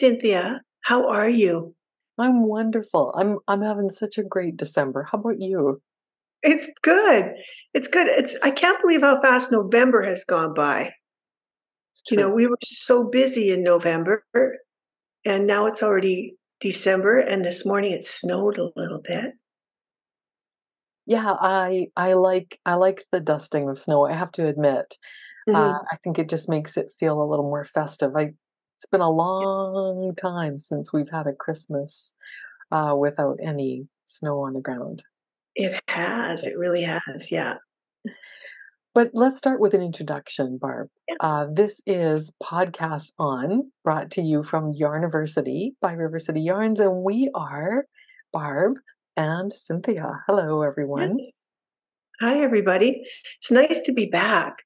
Hello, Barb. Hi, Cynthia. How are you? I'm wonderful. I'm I'm having such a great December. How about you? It's good. It's good. It's I can't believe how fast November has gone by. You know, we were so busy in November, and now it's already December, and this morning it snowed a little bit. Yeah, I I like I like the dusting of snow. I have to admit. Uh, Mhm. I think it just makes it feel a little more festive. I it's been a long time since we've had a Christmas uh, without any snow on the ground. It has. It really has. Yeah. But let's start with an introduction, Barb. Yeah. Uh, this is Podcast On, brought to you from Yarniversity by River City Yarns, and we are Barb and Cynthia. Hello, everyone. Hi, everybody. It's nice to be back.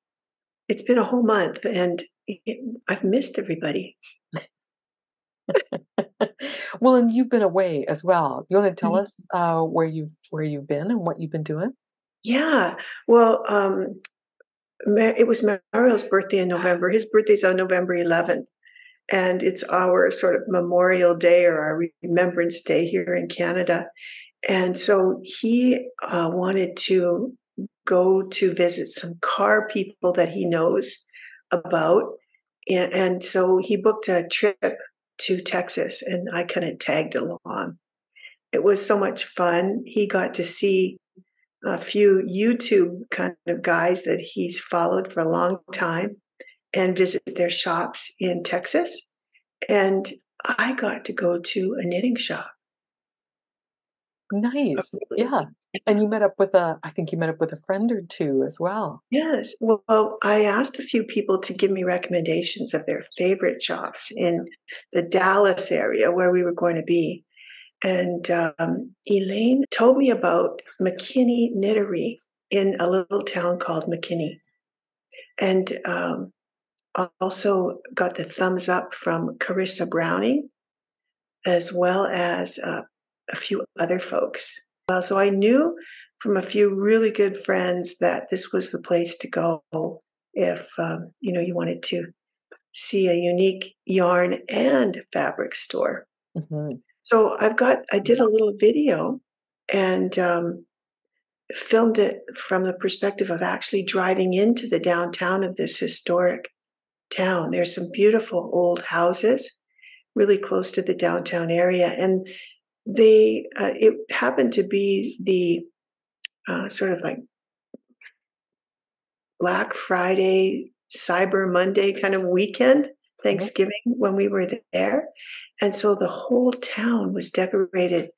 It's been a whole month, and it, I've missed everybody. well, and you've been away as well. You want to tell Mhm. us uh, where you've where you've been and what you've been doing? Yeah. Well, um, it was Mario's birthday in November. His birthday's on November 11th. and it's our sort of Memorial Day or our Remembrance Day here in Canada. And so he uh, wanted to go to visit some car people that he knows about. And, and so he booked a trip to Texas, and I kind of tagged along. It was so much fun. He got to see a few YouTube kind of guys that he's followed for a long time and visit their shops in Texas. And I got to go to a knitting shop. Nice. really, Yeah. And you met up with a, I think you met up with a friend or two as well. yes. Well, I asked a few people to give me recommendations of their favorite shops in the Dallas area where we were going to be. And um, Elaine told me about McKinney Knittery in a little town called McKinney. And um, I also got the thumbs up from Carissa Browning, as well as uh, a few other folks. Well, so I knew from a few really good friends that this was the place to go if um, you know you wanted to see a unique yarn and fabric store. hmm So I've got I did a little video and um, filmed it from the perspective of actually driving into the downtown of this historic town. There's some beautiful old houses really close to the downtown area, and they uh, it happened to be the uh, sort of like Black Friday, Cyber Monday kind of weekend, Thanksgiving when we were there, and so the whole town was decorated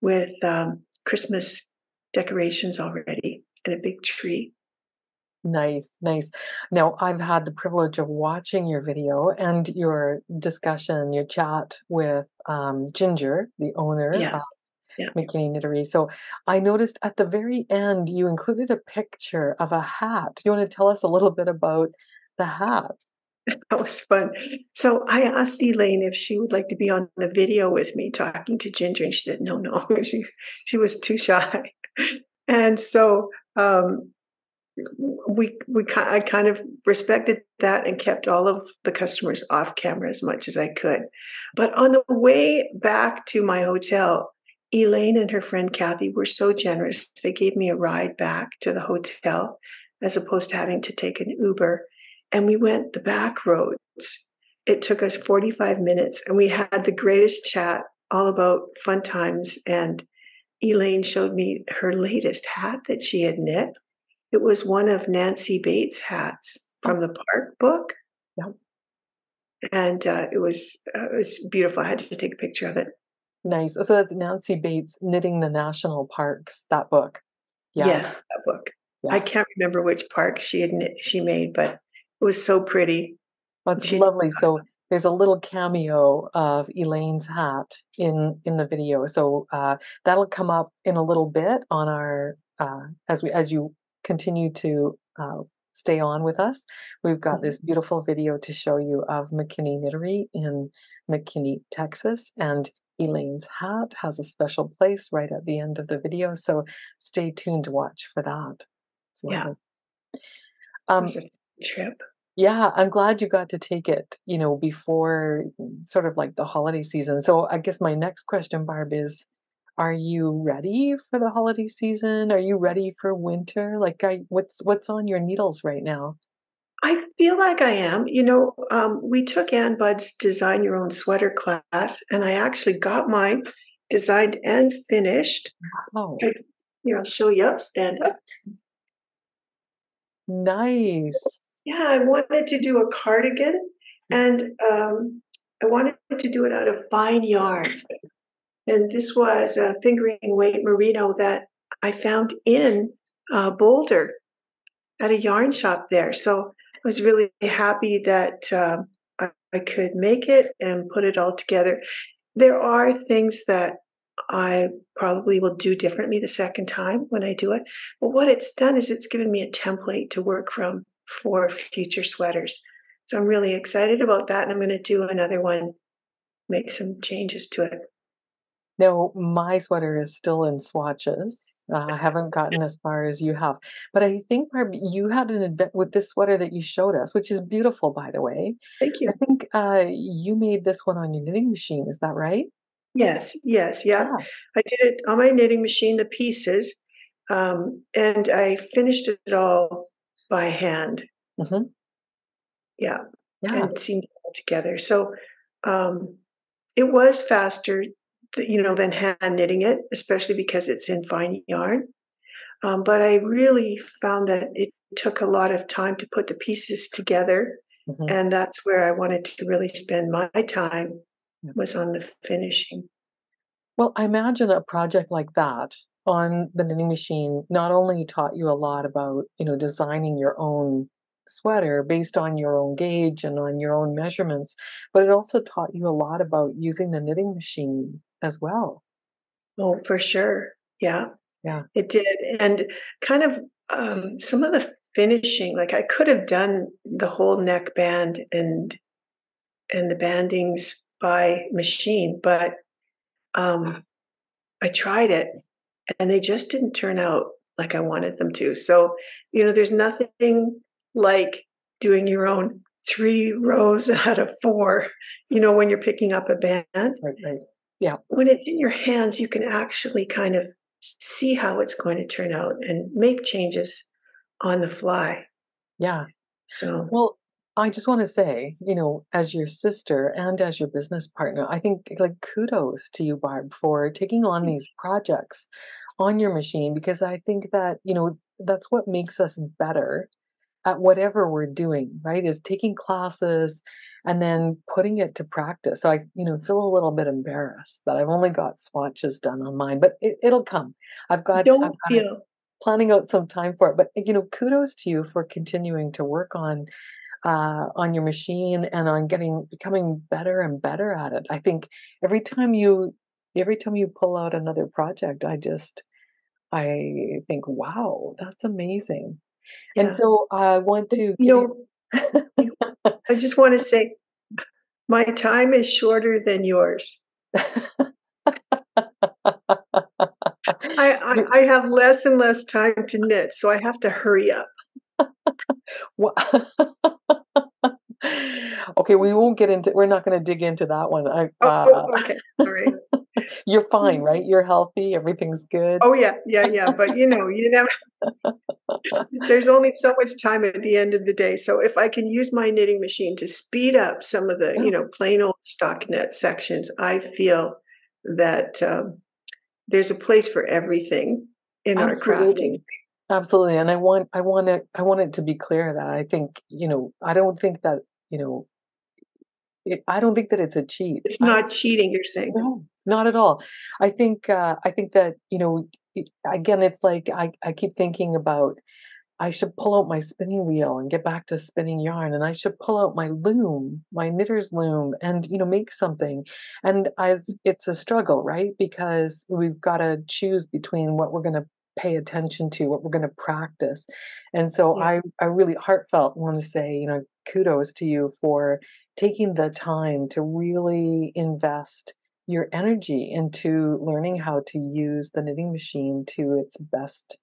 with um, Christmas decorations already and a big tree. Nice, nice. Now, I've had the privilege of watching your video and your discussion, your chat with um, Ginger, the owner of Yes, yeah. McKinney Knittery. So I noticed at the very end you included a picture of a hat. Do you want to tell us a little bit about the hat? That was fun. So I asked Elaine if she would like to be on the video with me talking to Ginger, and she said no, no. She she was too shy, and so um, we we I kind of respected that and kept all of the customers off camera as much as I could. But on the way back to my hotel, Elaine and her friend Kathy were so generous. They gave me a ride back to the hotel as opposed to having to take an Uber. And we went the back roads. It took us 45 minutes and we had the greatest chat all about fun times. And Elaine showed me her latest hat that she had knit. It was one of Nancy Bates' hats from the Park book. yeah. And uh, it was uh, it was beautiful. I had to take a picture of it. Nice. So that's Nancy Bates, Knitting the National Parks, that book. Yeah, Yes, that book. I can't remember which park she had knit, she made, but it was so pretty. That's She lovely. So there's a little cameo of Elaine's hat in in the video. So uh, that'll come up in a little bit on our uh, as we as you continue to uh, stay on with us. We've got this beautiful video to show you of McKinney Knittery in McKinney, Texas, and Elaine's hat has a special place right at the end of the video. So stay tuned to watch for that. Yeah, Um, trip. Yeah, I'm glad you got to take it, you know, before sort of like the holiday season. So I guess my next question, Barb, is are you ready for the holiday season? Are you ready for winter? Like I what's what's on your needles right now? I feel like I am. You know, um, we took Ann Budd's Design Your Own Sweater class, and I actually got mine designed and finished. Oh, I, I'll show you up, stand up. nice. Yeah, I wanted to do a cardigan, and um, I wanted to do it out of fine yarn. And this was a fingering weight merino that I found in uh, Boulder at a yarn shop there. So I was really happy that um, I, I could make it and put it all together. There are things that I probably will do differently the second time when I do it. But what it's done is it's given me a template to work from for future sweaters. So I'm really excited about that. And I'm going to do another one, make some changes to it. No, my sweater is still in swatches. Uh, I haven't gotten as far as you have. But I think, Barb, you had an event with this sweater that you showed us, which is beautiful, by the way. Thank you. I think uh, you made this one on your knitting machine. Is that right? Yes, yes, yeah. Yeah. I did it on my knitting machine, the pieces, um, and I finished it all by hand. hmm Yeah, Yeah. and seamed together. So um, it was faster, you know, than hand knitting it, especially because it's in fine yarn. Um, but I really found that it took a lot of time to put the pieces together, hmm and that's where I wanted to really spend my time was on the finishing. Well, I imagine a project like that on the knitting machine not only taught you a lot about, you know, designing your own sweater based on your own gauge and on your own measurements, but it also taught you a lot about using the knitting machine as well. Oh, for sure. Yeah, Yeah. it did. And kind of um, some of the finishing, like I could have done the whole neck band and and the bandings by machine, but um, I tried it and they just didn't turn out like I wanted them to. So, you know, there's nothing like doing your own three rows out of four, you know, when you're picking up a band. Right, right. Yeah. When it's in your hands, you can actually kind of see how it's going to turn out and make changes on the fly. Yeah. So, Well, I just want to say, you know, as your sister and as your business partner, I think like kudos to you, Barb, for taking on these projects on your machine because I think that, you know, that's what makes us better at whatever we're doing, right? Is taking classes and then putting it to practice. So I, you know, feel a little bit embarrassed that I've only got swatches done on mine, but it, it'll come. I've got, I've got feel planning out some time for it. But you know, kudos to you for continuing to work on uh, on your machine and on getting becoming better and better at it. I think every time you every time you pull out another project, I just I think, wow, that's amazing. And so I want to You know, I just want to say my time is shorter than yours. I, I. I have less and less time to knit, so I have to hurry up. Okay, we won't get into. We're not going to dig into that one. I, Oh, uh, oh, okay. All right. you're fine, right? You're healthy. Everything's good. Oh yeah, yeah, yeah. But you know, you never there's only so much time at the end of the day. So if I can use my knitting machine to speed up some of the, Yeah, you know, plain old stockinette sections, I feel that um, there's a place for everything in our crafting. absolutely. Absolutely. And I want I want it I want it to be clear that I think, you know, I don't think that, you know, it, I don't think that it's a cheat. It's I not cheating, you're saying. no, not at all. I think uh I think that, you know, it- again it's like I I keep thinking about I should pull out my spinning wheel and get back to spinning yarn and I should pull out my loom, my knitter's loom and you know make something. And I it's a struggle, right? Because we've got to choose between what we're going to pay attention to, what we're going to practice. And so Yeah. I I really heartfelt want to say, you know, kudos to you for taking the time to really invest your energy into learning how to use the knitting machine to its best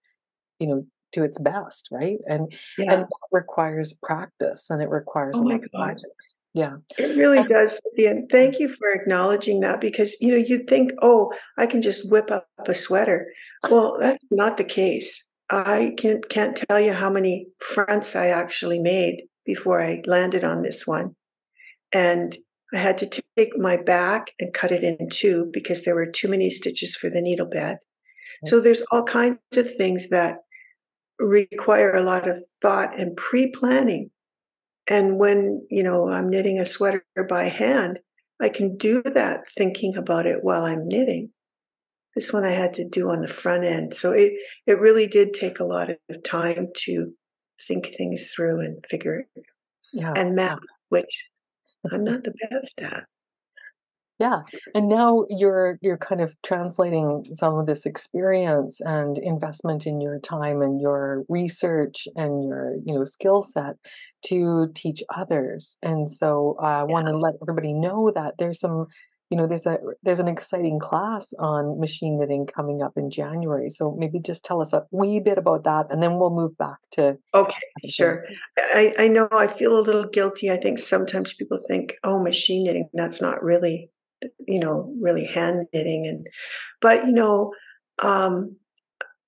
you know to its best, right? And Yeah. and that requires practice and it requires Oh a my lot of projects. Yeah. It really And does, Cynthia, and thank you for acknowledging that because, you know, you'd think, "Oh, I can just whip up a sweater." Well, that's not the case. I can't can't tell you how many fronts I actually made before I landed on this one, and I had to take my back and cut it in 2 because there were too many stitches for the needle bed. So there's all kinds of things that require a lot of thought and pre-planning. And when, you know, I'm knitting a sweater by hand, I can do that thinking about it while I'm knitting. This one I had to do on the front end. So it it really did take a lot of time to think things through and figure it Yeah, and map which I'm not the best at. Yeah, and now you're you're kind of translating some of this experience and investment in your time and your research and your, you know, skill set to teach others. And so uh, I Yeah. wanna let everybody know that there's some you know, there's a there's an exciting class on machine knitting coming up in January. So maybe just tell us a wee bit about that, and then we'll move back to Okay, sure. I I know I feel a little guilty. I think sometimes people think, "Oh, machine knitting, that's not really, you know, really hand knitting," and but, you know, um,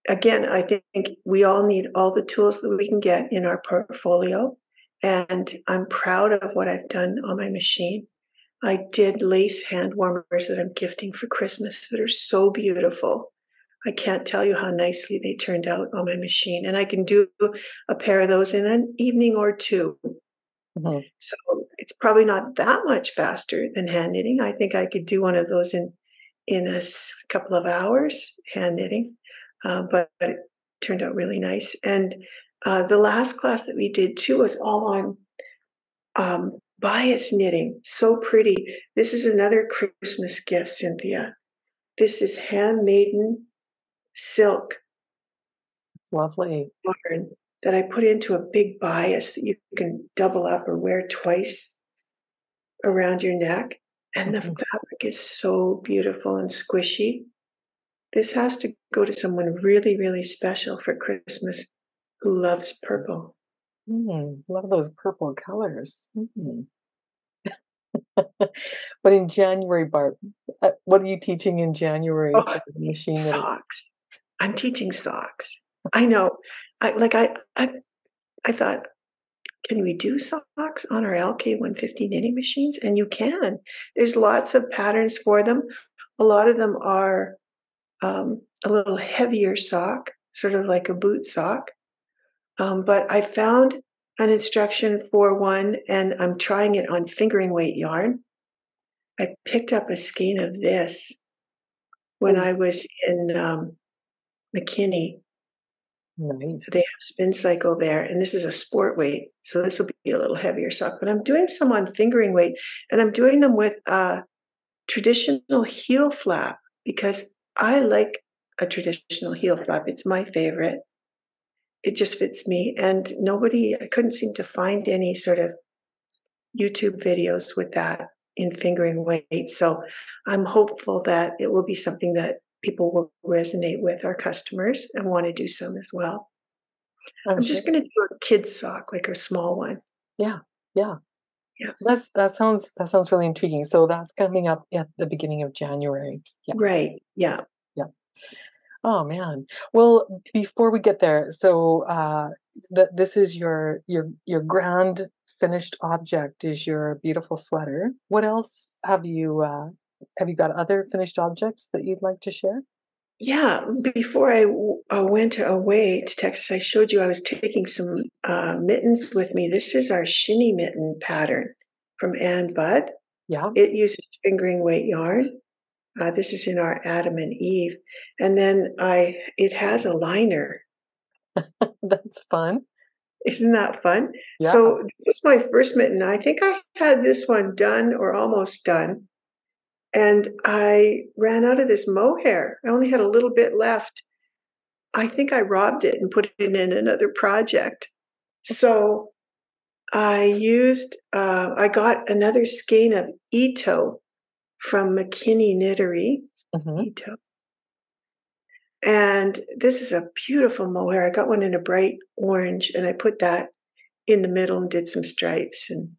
again, I think we all need all the tools that we can get in our portfolio, and I'm proud of what I've done on my machine. I did lace hand warmers that I'm gifting for Christmas that are so beautiful. I can't tell you how nicely they turned out on my machine, and I can do a pair of those in an evening or 2. Mhm. So, it's probably not that much faster than hand knitting. I think I could do one of those in in a couple of hours, hand knitting, uh, but it turned out really nice. And, uh, the last class that we did too was all on, um, bias knitting, so pretty. This is another Christmas gift, Cynthia. This is handmaiden silk It's lovely. yarn that I put into a big bias that you can double up or wear twice around your neck, and the Mhm. fabric is so beautiful and squishy. This has to go to someone really, really special for Christmas who loves purple. Mm, love those purple colors. Mhm. But in January, Barb, uh, what are you teaching in January Oh, machine socks. I'm teaching socks. I know. I like I I I thought, "Can we do socks on our LK150 knitting machines?" And you can. There's lots of patterns for them. A lot of them are, um, a little heavier sock, sort of like a boot sock. Um, but I found an instruction for one, and I'm trying it on fingering weight yarn. I picked up a skein of this when Oh. I was in, um, McKinney. They have Spin Cycle there, and this is a sport weight, so this will be a little heavier sock, but I'm doing some on fingering weight, and I'm doing them with a traditional heel flap because I like a traditional heel flap, it's my favorite. It just fits me, and nobody I couldn't seem to find any sort of YouTube videos with that in fingering weight, so I'm hopeful that it will be something that people will resonate with, our customers, and wanna do some as well. I'm I'm sure. just gonna do a kid's sock, like a small one. Yeah, yeah. Yeah. That's that sounds that sounds really intriguing. So that's coming up at the beginning of January. Yeah, Right, yeah. yeah. Oh, man. Well, before we get there, so, uh, th this is your your your grand finished object is your beautiful sweater. What else have you, uh have you got other finished objects that you'd like to share? Yeah, before I w uh, went away to Texas, I showed you I was taking some, uh, mittens with me. This is our shinny mitten pattern from Ann Budd. Yeah. It uses fingering weight yarn. Uh, this is in our Adam and Eve, and then I it has a liner. That's fun. Isn't that fun? Yeah. So, this was my first mitten. I think I had this one done or almost done, and I ran out of this mohair. I only had a little bit left. I think I robbed it and put it in another project. So, I used, uh I got another skein of Ito from McKinney Knittery. Mhm. Ito. And this is a beautiful mohair. I got one in a bright orange and I put that in the middle and did some stripes. And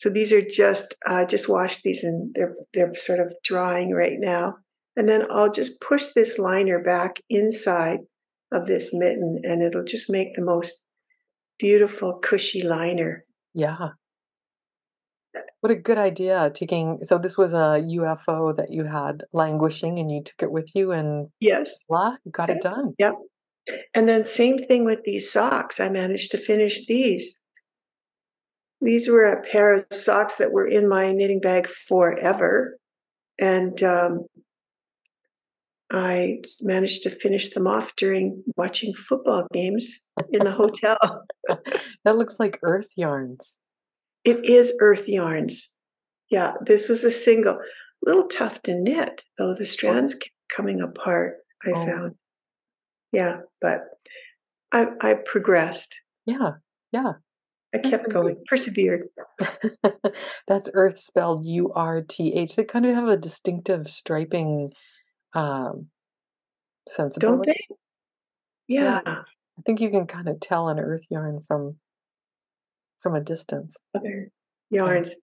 so these are just, I uh, just washed these and they're, they're sort of drying right now. And then I'll just push this liner back inside of this mitten and it'll just make the most beautiful cushy liner. Yeah. What a good idea taking so this was a UFO that you had languishing and you took it with you and Yes. voila, you got it done. Yep. And then same thing with these socks. I managed to finish these. These were a pair of socks that were in my knitting bag forever. And um, I managed to finish them off during watching football games in the hotel. That looks like Urth yarns. It is Urth yarns. Yeah, this was a single. A little tough to knit, though the strands kept coming apart, I Oh. found. Yeah, but I I progressed. Yeah, yeah. I kept going, persevered. That's Urth spelled U-R-T-H. They kind of have a distinctive striping um, Don't sensibility. they? Yeah, Yeah. I think you can kind of tell an Urth yarn from from a distance. Other Yeah. yarns.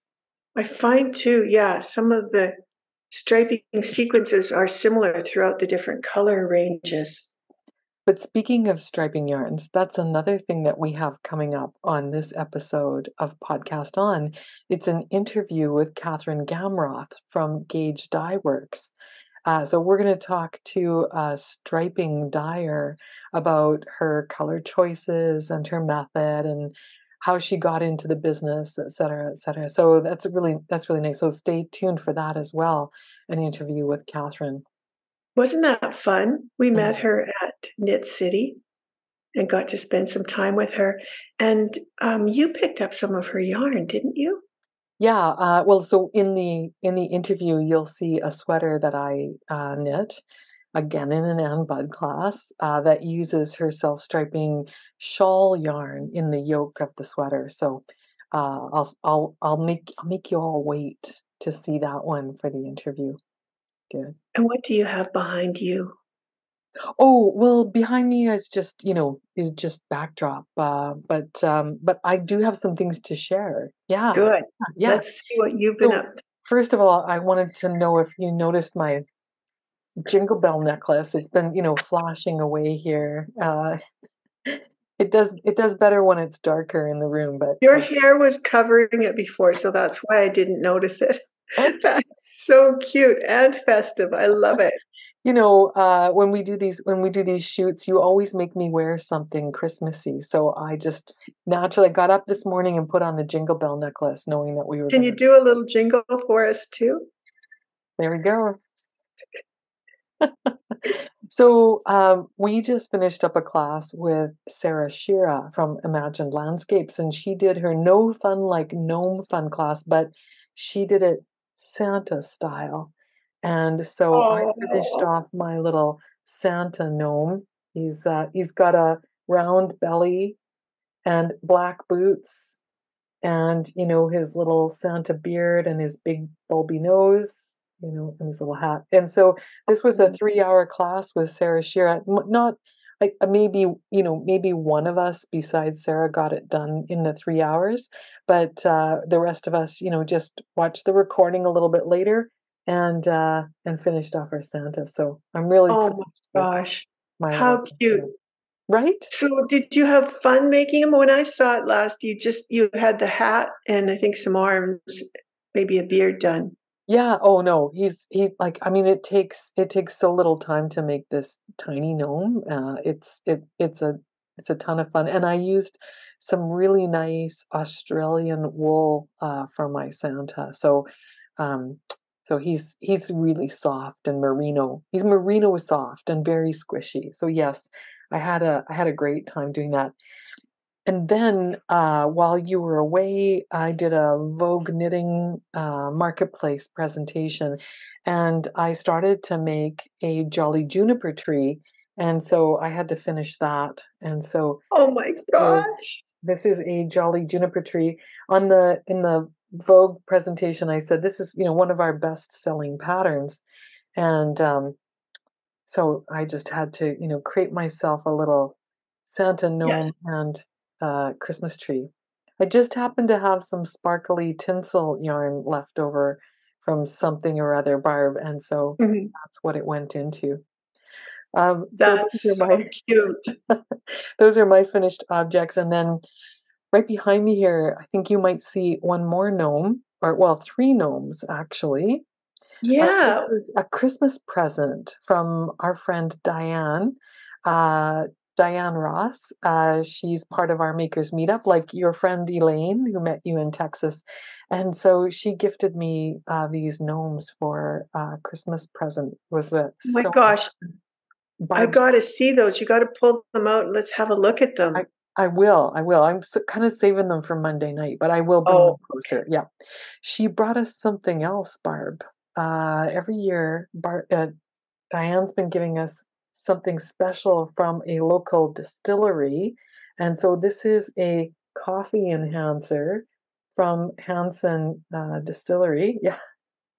I find too, yeah, some of the striping sequences are similar throughout the different color ranges. But speaking of striping yarns, that's another thing that we have coming up on this episode of Podcast On. It's an interview with Catherine Gamroth from Gauge Dye Works. Uh, so we're going to talk to a striping dyer about her color choices and her method and how she got into the business, et cetera, et cetera. So that's really that's really nice. So stay tuned for that as well. An interview with Catherine. Wasn't that fun? We met Mhm. her at Knit City and got to spend some time with her. And um, you picked up some of her yarn, didn't you? Yeah, uh, well, so in the in the interview, you'll see a sweater that I uh, knit, again in an Ann Budd class, uh, that uses her self-striping shawl yarn in the yoke of the sweater. So uh, I'll I'll I'll make I'll make you all wait to see that one for the interview. Good. And what do you have behind you? Oh, well, behind me is just, you know, is just backdrop. Uh, but um, but I do have some things to share. Yeah, Good. yeah. Let's see what you've been So up to. first of all, I wanted to know if you noticed my jingle bell necklace. It's been, you know, flashing away here. Uh, it does it does better when it's darker in the room, but Your uh, hair was covering it before, so that's why I didn't notice it. That's so cute and festive. I love it. you know, uh, when we do these when we do these shoots, you always make me wear something Christmassy. So I just naturally got up this morning and put on the jingle bell necklace, knowing that we were Can you do a little jingle for us too? There we go. So um, we just finished up a class with Sarah Schira from Imagined Landscapes, and she did her No Fun Like Gnome Fun class, but she did it Santa style. And so I finished Oh, off my little Santa gnome. He's uh, he's got a round belly and black boots, and you know his little Santa beard and his big bulby nose, you know, and his little hat. And so this was a three-hour class with Sarah Schira. Not like uh, maybe you know maybe one of us besides Sarah got it done in the three hours, but uh, the rest of us, you know, just watched the recording a little bit later and uh, and finished off our Santa. So I'm really oh my gosh. my How cute. right? So did you have fun making them? When I saw it last, you just you had the hat and I think some arms, maybe a beard done. Yeah, oh no, he's he like I mean it takes it takes so little time to make this tiny gnome. Uh it's it it's a it's a ton of fun and I used some really nice Australian wool uh for my Santa. So um so he's he's really soft and merino. He's merino soft and very squishy. So yes, I had a I had a great time doing that. And then, uh, while you were away, I did a Vogue Knitting uh, Marketplace presentation, and I started to make a Jolly Juniper tree, and so I had to finish that. And so Oh my this is gosh. this is a Jolly Juniper tree. On the in the Vogue presentation, I said this is you know one of our best selling patterns, and um, so I just had to, you know, create myself a little Santa gnome Yes. and uh, Christmas tree. I just happened to have some sparkly tinsel yarn left over from something or other, Barb, and so Mhm. that's what it went into. Um, those That's are so my cute. those are my finished objects, and then right behind me here, I think you might see one more gnome, or well, three gnomes actually. Uh, it was a Christmas present from our friend Diane, uh, Diane Ross. Uh, she's part of our Makers Meetup, like your friend Elaine, who met you in Texas. And so she gifted me uh, these gnomes for uh, Christmas present. It was uh, Oh my so gosh. I gotta see those. You gotta pull them out and let's have a look at them. I will, I will. I'm s kind of saving them for Monday night, but I will bring them Oh, closer. Yeah. She brought us something else, Barb. Uh, every year, Bar uh, Diane's been giving us something special from a local distillery. And so this is a coffee enhancer from Hansen uh, Distillery. Yeah.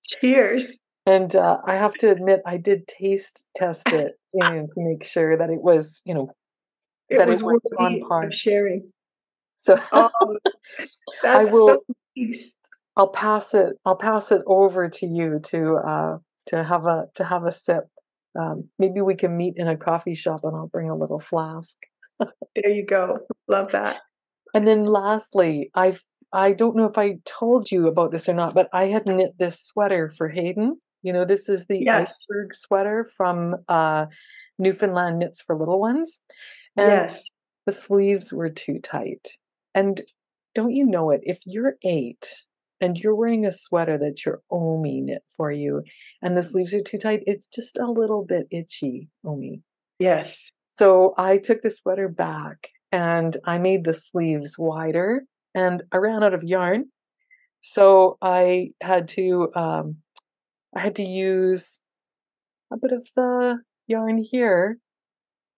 cheers. And uh, I have to admit, I did taste test it and to make sure that it was, you know, It that it was on par. sharing. So Oh, I will. so nice. I'll pass it. I'll pass it over to you to uh, to have a to have a sip. Um, maybe we can meet in a coffee shop, and I'll bring a little flask. There you go. Love that. And then lastly, I've I don't know if I told you about this or not, but I had knit this sweater for Hayden. You know, this is the Yes. iceberg sweater from uh, Newfoundland Knits for Little Ones, and Yes. the sleeves were too tight. And don't you know it? If you're eight and you're wearing a sweater that your Omi knit for you, and the sleeves are too tight, it's just a little bit itchy, Omi. Yes. So I took the sweater back and I made the sleeves wider, and I ran out of yarn. So I had to um, I had to use a bit of the yarn here.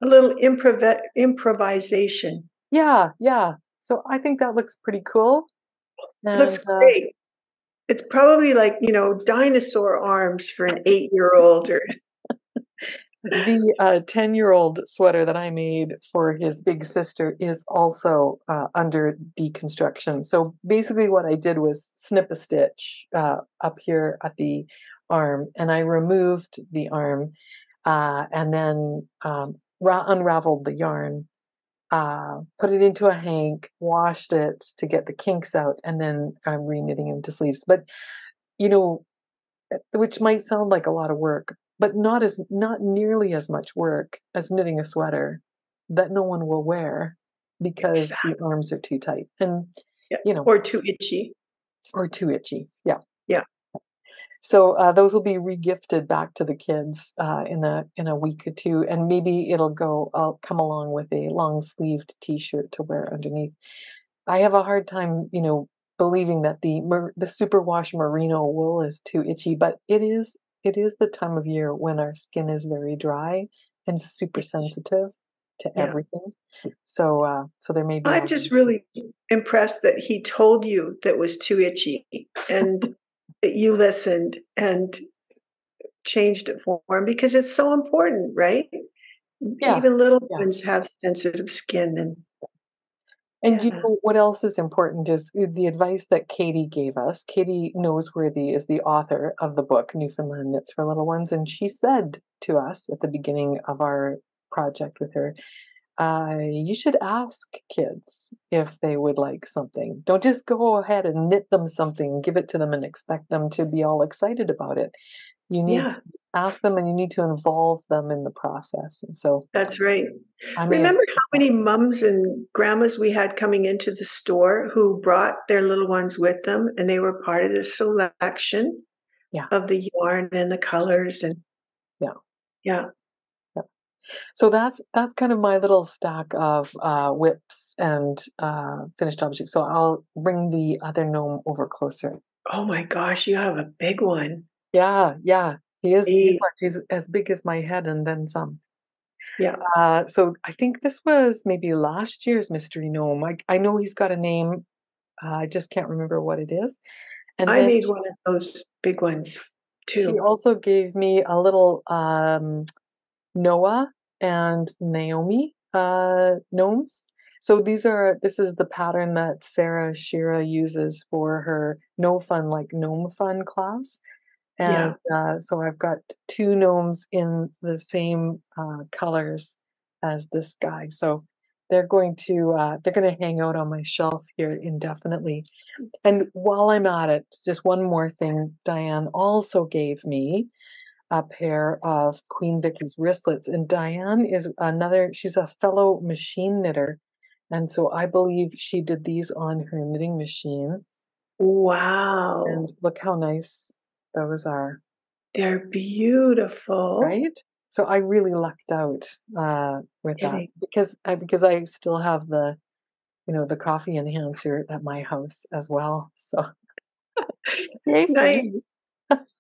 A little improv improvisation. Yeah, yeah. So I think that looks pretty cool. It looks uh, great. It's probably like, you know, dinosaur arms for an eight-year-old or the uh, 10 year old sweater that I made for his big sister is also uh, under deconstruction. So basically, what I did was snip a stitch uh, up here at the arm, and I removed the arm uh, and then um, ra- unraveled the yarn, uh, put it into a hank, washed it to get the kinks out, and then I'm re-knitting into sleeves. But you know, uh, which might sound like a lot of work, but not as not nearly as much work as knitting a sweater that no one will wear because Exactly. the arms are too tight and Yeah. you know Or too itchy. or too itchy. Yeah. Yeah. So uh, those will be regifted back to the kids uh, in a in a week or two, and maybe it'll go. I'll come along with a long sleeved T-shirt to wear underneath. I have a hard time, you know, believing that the mer- the superwash merino wool is too itchy, but it is. It is the time of year when our skin is very dry and super sensitive to Yeah. everything. So, uh, so there may be. I'm just really impressed that he told you that was too itchy and you listened and changed it for him because it's so important, right? Yeah, Even little yeah. ones have sensitive skin and And you know what else is important is uh, the advice that Katie gave us. Katie Noseworthy is the author of the book Newfoundland Knits for Little Ones, and she said to us at the beginning of our project with her, uh, you should ask kids if they would like something. Don't just go ahead and knit them something, give it to them, and expect them to be all excited about it. You need yeah, to ask them and you need to involve them in the process. And so that's right. I have Remember how many mums and grandmas we had coming into the store who brought their little ones with them and they were part of the selection Yeah. of the yarn and the colors and Yeah. yeah. So that's that's kind of my little stack of uh, whips and uh, finished objects. So I'll bring the other gnome over closer. Oh my gosh, you have a big one. Yeah, yeah, he is. He's He's as big as my head and then some. Yeah. Uh, so I think this was maybe last year's mystery gnome. I I know he's got a name. Uh, I just can't remember what it is. And I made one of those big ones she too. also gave me a little um, Noah and Naomi uh, gnomes. So these are this is the pattern that Sarah Schira uses for her No Fun Like Gnome Fun class. And Yeah. uh, so I've got two gnomes in the same uh, colors as this guy. So they're going to uh, they're going to hang out on my shelf here indefinitely. And while I'm at it, just one more thing. Diane also gave me a pair of Queen Vicky's wristlets, and Diane is another. She's a fellow machine knitter, and so I believe she did these on her knitting machine. Wow. And look how nice those are, They're beautiful. right? So I really lucked out uh, with that because I because I still have the you know the coffee enhancer at my house as well. So Nice.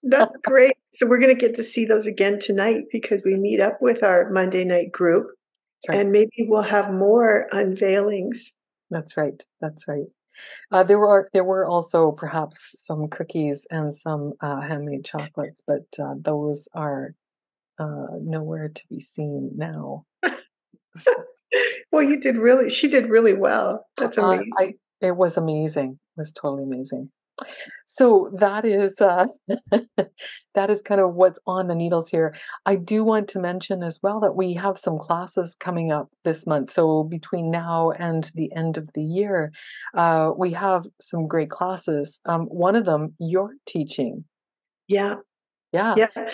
That's great. So we're going to get to see those again tonight because we meet up with our Monday night group right. and maybe we'll have more unveilings. That's right. That's right. Uh, there were there were also perhaps some cookies and some uh, handmade chocolates, but uh, those are uh, nowhere to be seen now. Well, you did really, she did really well. That's Uh, amazing. I, it was amazing. It was totally amazing. So that is uh, that is kind of what's on the needles here. I do want to mention as well that we have some classes coming up this month. So between now and the end of the year, uh, we have some great classes. Um, one of them, you're teaching. Yeah. Yeah. Yeah.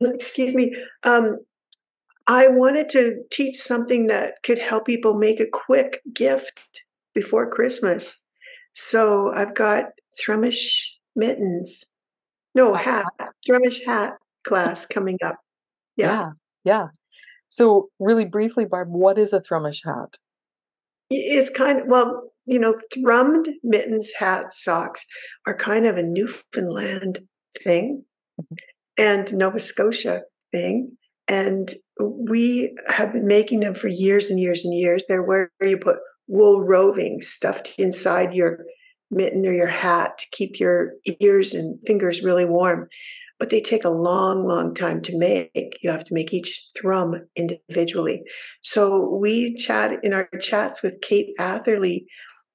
Excuse me. Um, I wanted to teach something that could help people make a quick gift before Christmas. So I've got Thrumish mittens. No, hat. Thrumish hat class coming up. Yeah. Yeah. Yeah. So really briefly, Barb, what is a Thrumish hat? It's kind of, well, you know, thrummed mittens, hats, socks are kind of a Newfoundland thing Mhm. and Nova Scotia thing. And we have been making them for years and years and years. They're where you put wool roving stuffed inside your mitten or your hat to keep your ears and fingers really warm. But they take a long, long time to make. You have to make each thrum individually. So we chat in our chats with Kate Atherley.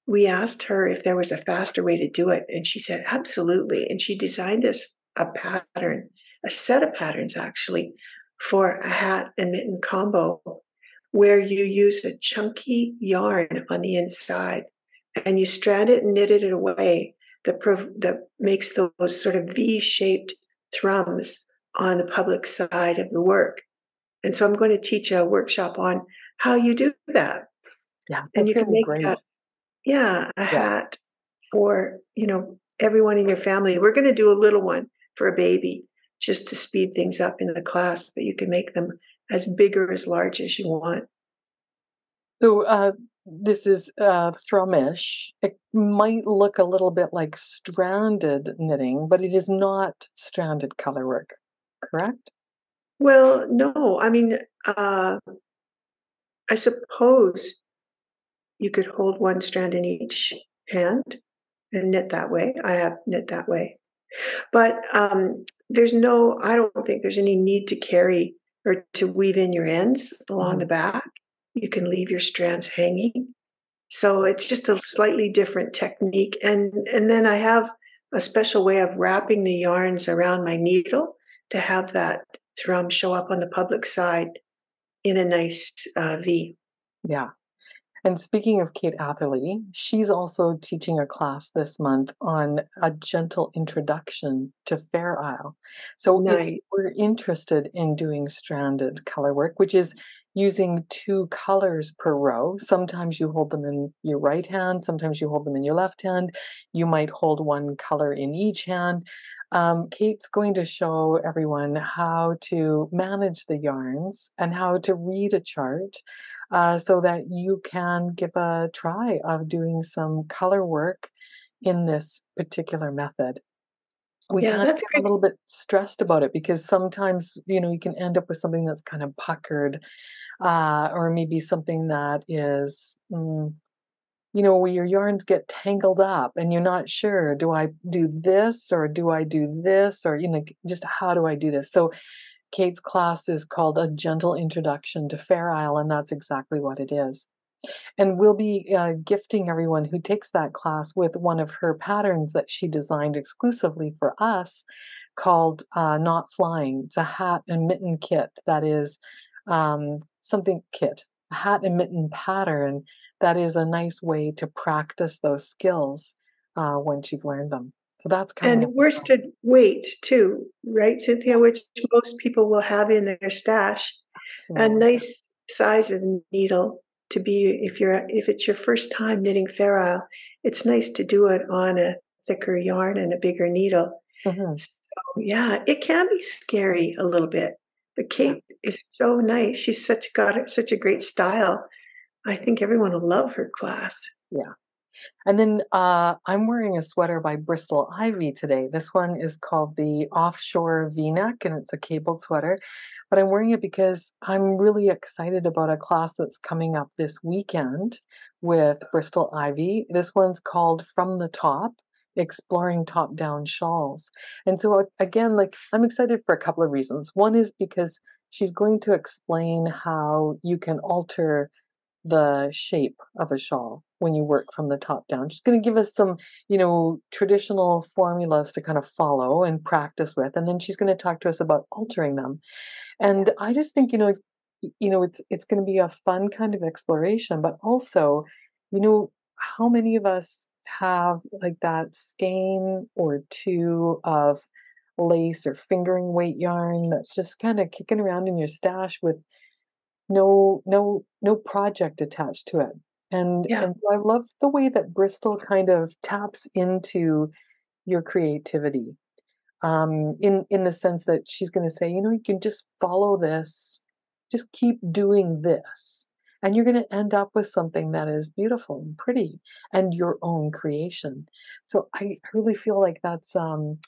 We asked her if there was a faster way to do it, and she said absolutely. And she designed us a pattern, a set of patterns actually, for a hat and mitten combo, where you use a chunky yarn on the inside, and you strand it and knit it away that prov- that makes those sort of V-shaped thrums on the public side of the work. And so I'm going to teach a workshop on how you do that. Yeah, And you can make great. a, yeah, a hat for, you know, everyone in your family. We're going to do a little one for a baby just to speed things up in the class, but you can make them as big or as large as you want. So uh, this is uh, Thrumish. It might look a little bit like stranded knitting, but it is not stranded color work, correct? Well, no, I mean, uh, I suppose you could hold one strand in each hand and knit that way. I have knit that way. But um, there's no, I don't think there's any need to carry or to weave in your ends along the back. You can leave your strands hanging. So it's just a slightly different technique. And, and then I have a special way of wrapping the yarns around my needle to have that thrum show up on the public side in a nice uh, V. Yeah. And speaking of Kate Atherley, she's also teaching a class this month on a gentle introduction to Fair Isle. So if we're interested in doing stranded color work, which is using two colors per row, sometimes you hold them in your right hand, sometimes you hold them in your left hand. You might hold one color in each hand. Um, Kate's going to show everyone how to manage the yarns and how to read a chart uh, so that you can give a try of doing some color work in this particular method. We Yeah, that's get a little bit stressed about it because sometimes, you know, you can end up with something that's kind of puckered, uh, or maybe something that is, mm, you know, where your yarns get tangled up and you're not sure, do I do this or do I do this or, you know, just how do I do this? So Kate's class is called A Gentle Introduction to Fair Isle, and that's exactly what it is. And we'll be uh, gifting everyone who takes that class with one of her patterns that she designed exclusively for us called uh, Not Flying. It's a hat and mitten kit that is um, something kit, a hat and mitten pattern that is a nice way to practice those skills uh, once you've learned them. So that's kind and worsted weight too, right, Cynthia? Which most people will have in their stash. Absolutely. A nice size of needle to be if you're if it's your first time knitting Fair it's nice to do it on a thicker yarn and a bigger needle. Mm-hmm. So, yeah, it can be scary a little bit, but Kate yeah. is so nice. She's such got such a great style. I think everyone will love her class. Yeah. And then uh, I'm wearing a sweater by Bristol Ivy today. This one is called the Offshore V-neck, and it's a cabled sweater. But I'm wearing it because I'm really excited about a class that's coming up this weekend with Bristol Ivy. This one's called From the Top, exploring top-down shawls. And so again, like I'm excited for a couple of reasons. One is because she's going to explain how you can alter the shape of a shawl when you work from the top down. She's going to give us some, you know, traditional formulas to kind of follow and practice with, and then she's going to talk to us about altering them. And I just think, you know, you know, it's it's going to be a fun kind of exploration, but also, you know, how many of us have like that skein or two of lace or fingering weight yarn that's just kind of kicking around in your stash with no no no project attached to it. And yeah. and so i love the way that bristol kind of taps into your creativity um in in the sense that she's going to say you know you can just follow this just keep doing this and you're going to end up with something that is beautiful and pretty and your own creation. So i really feel like that's um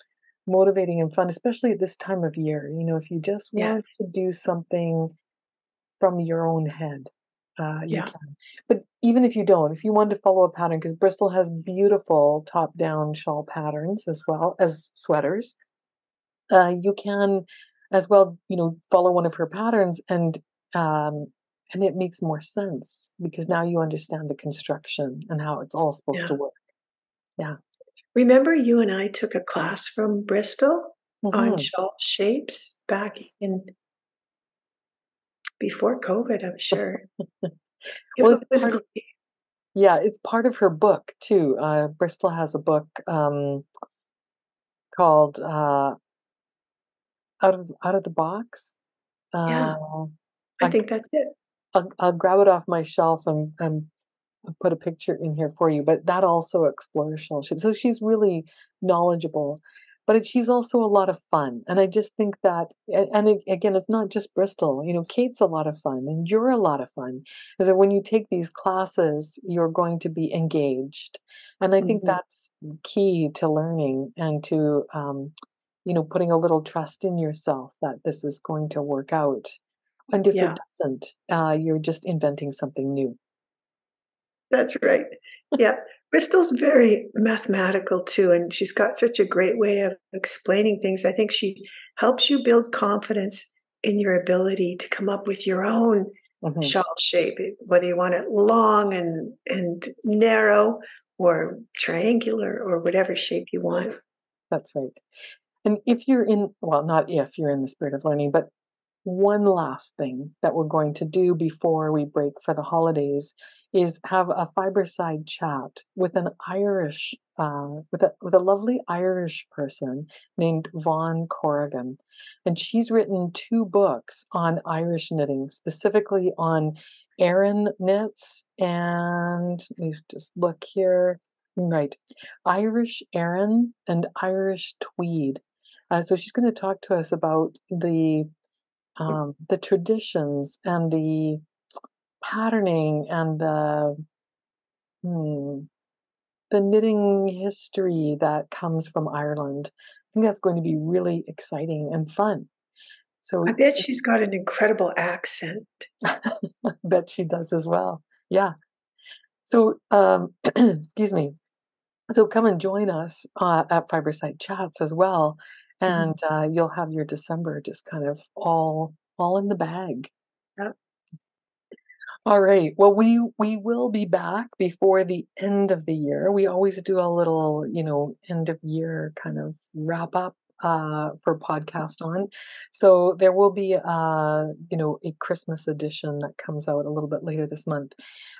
motivating and fun especially at this time of year. You know if you just want to do something from your own head. Uh, Yeah. But even if you don't, if you want to follow a pattern, because Bristol has beautiful top-down shawl patterns as well as sweaters, uh, you can as well, you know, follow one of her patterns and um, and it makes more sense because now you understand the construction and how it's all supposed Yeah. to work. Yeah. Remember you and I took a class from Bristol on hmm shawl shapes back in before COVID, I'm sure. It Well, was of, great. yeah, it's part of her book too. Uh, Bristol has a book um, called uh, Out of Out of the Box. Yeah, Uh, I I, think that's it. I'll, I'll grab it off my shelf and, and put a picture in here for you. But that also explores shawl shape. So she's really knowledgeable, but she's also a lot of fun. And I just think that, and again, it's not just Bristol. You know, Kate's a lot of fun, and you're a lot of fun. Is that when you take these classes, you're going to be engaged, and I think Mhm. that's key to learning and to, um, you know, putting a little trust in yourself that this is going to work out. And if Yeah, it doesn't, uh, you're just inventing something new. that's right. Yeah. Bristol's very mathematical too, and she's got such a great way of explaining things. I think she helps you build confidence in your ability to come up with your own hmm shawl shape, whether you want it long and and narrow or triangular or whatever shape you want. That's right. And if you're in, well, not if you're in the spirit of learning, but one last thing that we're going to do before we break for the holidays is have a fiberside chat with an Irish, uh, with a with a lovely Irish person named Vawn Corrigan, and she's written two books on Irish knitting, specifically on Aran knits and let me just look here. Right, Irish Aran and Irish Tweed. Uh, so she's going to talk to us about the um, the traditions and the patterning and the hmm, the knitting history that comes from Ireland. I think that's going to be really exciting and fun. So I bet she's got an incredible accent. I bet she does as well. Yeah. So um, excuse me. So come and join us uh, at Fiberside Chats as well. and uh, you'll have your December just kind of all all in the bag. Yep. All right. Well, we we will be back before the end of the year. We always do a little, you know, end of year kind of wrap up uh, for podcast on. So there will be, uh, you know, a Christmas edition that comes out a little bit later this month.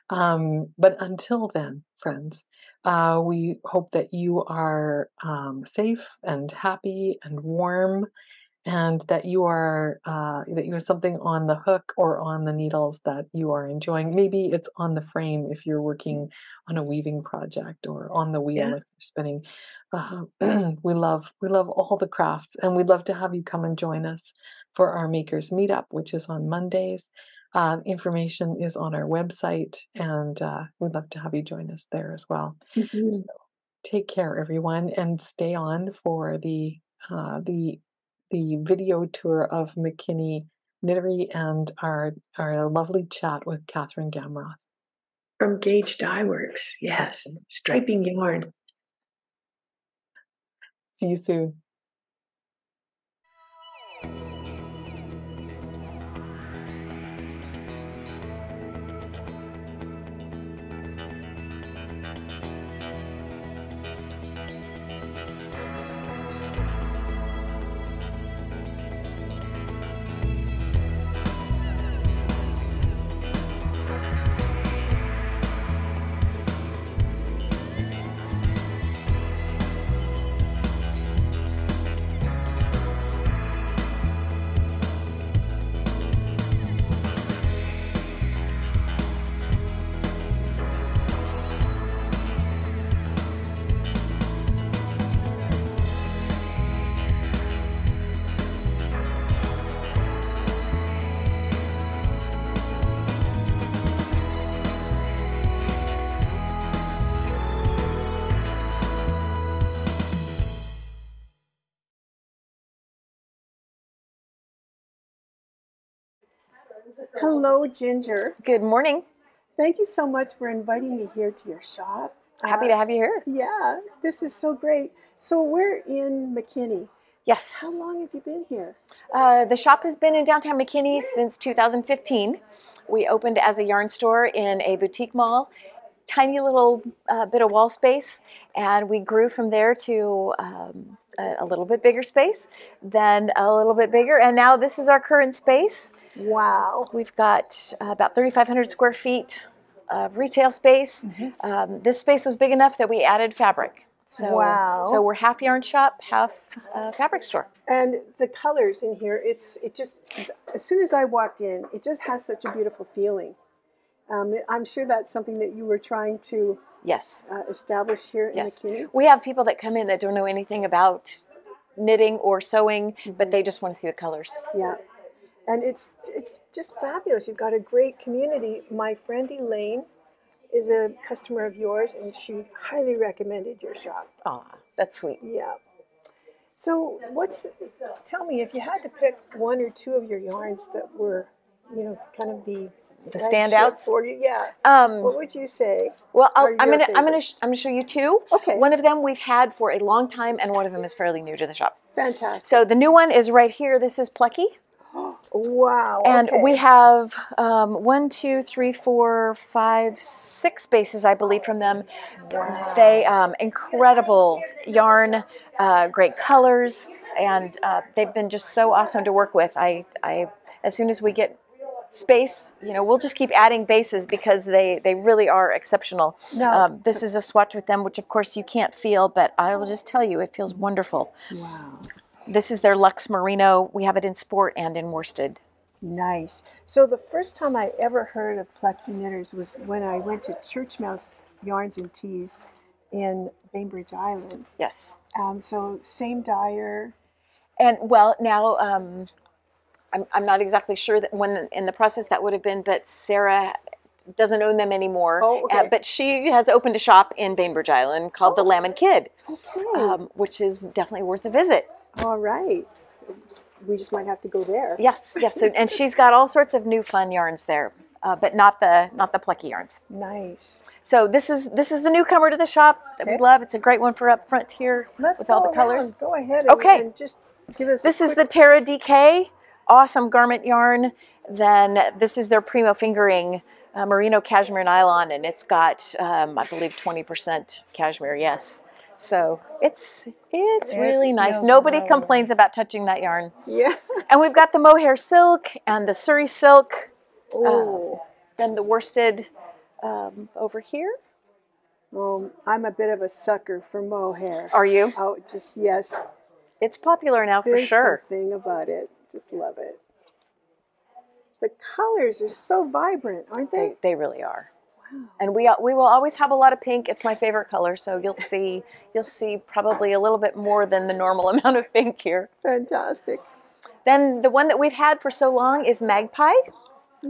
Um, but until then, friends, uh, we hope that you are um, safe and happy and warm and that you are uh, that you have something on the hook or on the needles that you are enjoying. Maybe it's on the frame if you're working on a weaving project or on the wheel Yeah. if you're spinning. Uh, we love we love all the crafts, and we'd love to have you come and join us for our makers meetup, which is on Mondays. Uh, information is on our website, and uh, we'd love to have you join us there as well. Mhm. So take care, everyone, and stay on for the uh, the the video tour of McKinney Knittery and our our lovely chat with Catherine Gamroth. From Gauge Dye Works. Yes. Striping yarn. See you soon. Hello, Ginger. Good morning. Thank you so much for inviting me here to your shop. Happy Uh, to have you here. Yeah, this is so great. So we're in McKinney. Yes. How long have you been here? Uh, the shop has been in downtown McKinney since 2015. We opened as a yarn store in a boutique mall, tiny little uh, bit of wall space, and we grew from there to um, a, little bit bigger space, then a little bit bigger, and now this is our current space. Wow. We've got uh, about 3,500 square feet of retail space. Um, this space was big enough that we added fabric. So, Wow. So we're half yarn shop, half uh, fabric store. And the colors in here, it's it just as soon as I walked in, it just has such a beautiful feeling. Um, I'm sure that's something that you were trying to Yes. uh, establish here Yes. in McKinney. We have people that come in that don't know anything about knitting or sewing, but they just want to see the colors. Yeah. And it's it's just fabulous. You've got a great community. My friend Elaine is a customer of yours and she highly recommended your shop. Aw, that's sweet. Yeah. So what's tell me if you had to pick one or two of your yarns that were, you know, kind of the The standouts? for you, yeah. Um, What would you say? well, I'll, I'm gonna I'm gonna sh- I'm gonna show you two. Okay. One of them we've had for a long time, and one of them is fairly new to the shop. Fantastic. So the new one is right here. This is Plucky. wow. And okay. we have um, one, two, three, four, five, six bases, I believe, from them. They um, incredible yarn, uh, great colors, and uh, they've been just so awesome to work with. I, I, as soon as we get space, you know, we'll just keep adding bases because they they really are exceptional. No. Um, this is a swatch with them, which of course you can't feel, but I will just tell you, it feels wonderful. Wow. This is their Lux Merino. We have it in sport and in worsted. Nice. So the first time I ever heard of plucky knitters was when I went to Church Mouse Yarns and Teas in Bainbridge Island. Yes. Um, so same dyer. And well, now um, I'm, I'm not exactly sure that when in the process that would have been, but Sarah doesn't own them anymore. Oh, okay. Uh, but she has opened a shop in Bainbridge Island called the Lamb and Kid, Okay. um, which is definitely worth a visit. All right. We just might have to go there. Yes, yes. So, and she's got all sorts of new fun yarns there. uh, but not the not the plucky yarns. Nice. So this is this is the newcomer to the shop that we love. It's a great one for up front here Let's with all the colors. around. Go ahead. And, Okay. And just give us. a This is the quick- Terra DK, awesome garment yarn. Then this is their Primo Fingering uh, merino cashmere nylon, and it's got, um, I believe, 20% cashmere. Yes, so it's it's It really nice. Nobody really complains nice. about touching that yarn. Yeah. And we've got the mohair silk and the Surrey silk, Oh. then the worsted um, over here. well, I'm a bit of a sucker for mohair. Are you? Oh, just yes. It's popular now for sure. There's something about it. Just love it. The colors are so vibrant, aren't They, they? they really are. Wow. And we we will always have a lot of pink. It's my favorite color, so you'll see you'll see probably a little bit more than the normal amount of pink here. Fantastic. Then the one that we've had for so long is Magpie.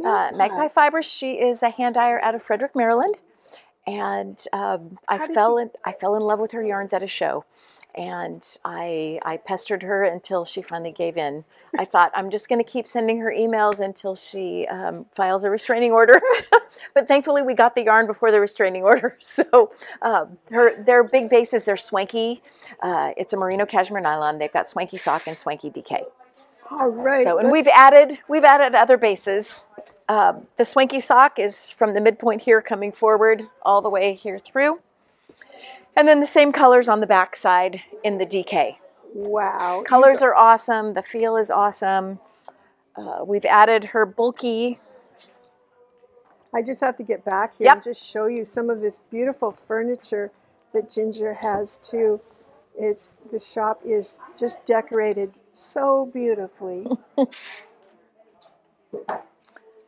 Uh, Magpie Fibers. She is a hand dyer out of Frederick, Maryland, and um, I fell you- in I fell in love with her yarns at a show, and I I pestered her until she finally gave in. I thought I'm just going to keep sending her emails until she um, files a restraining order, but thankfully we got the yarn before the restraining order. So um, her their big bases they're swanky. Uh, it's a merino cashmere nylon. They've got swanky sock and swanky DK. All right. So, and we've added we've added other bases. Um, the swanky sock is from the midpoint here, coming forward all the way here through, and then the same colors on the back side in the DK. Wow. Colors are awesome. The feel is awesome. Uh, we've added her bulky. I just have to get back here Yep. and just show you some of this beautiful furniture that Ginger has too. It's the shop is just decorated so beautifully.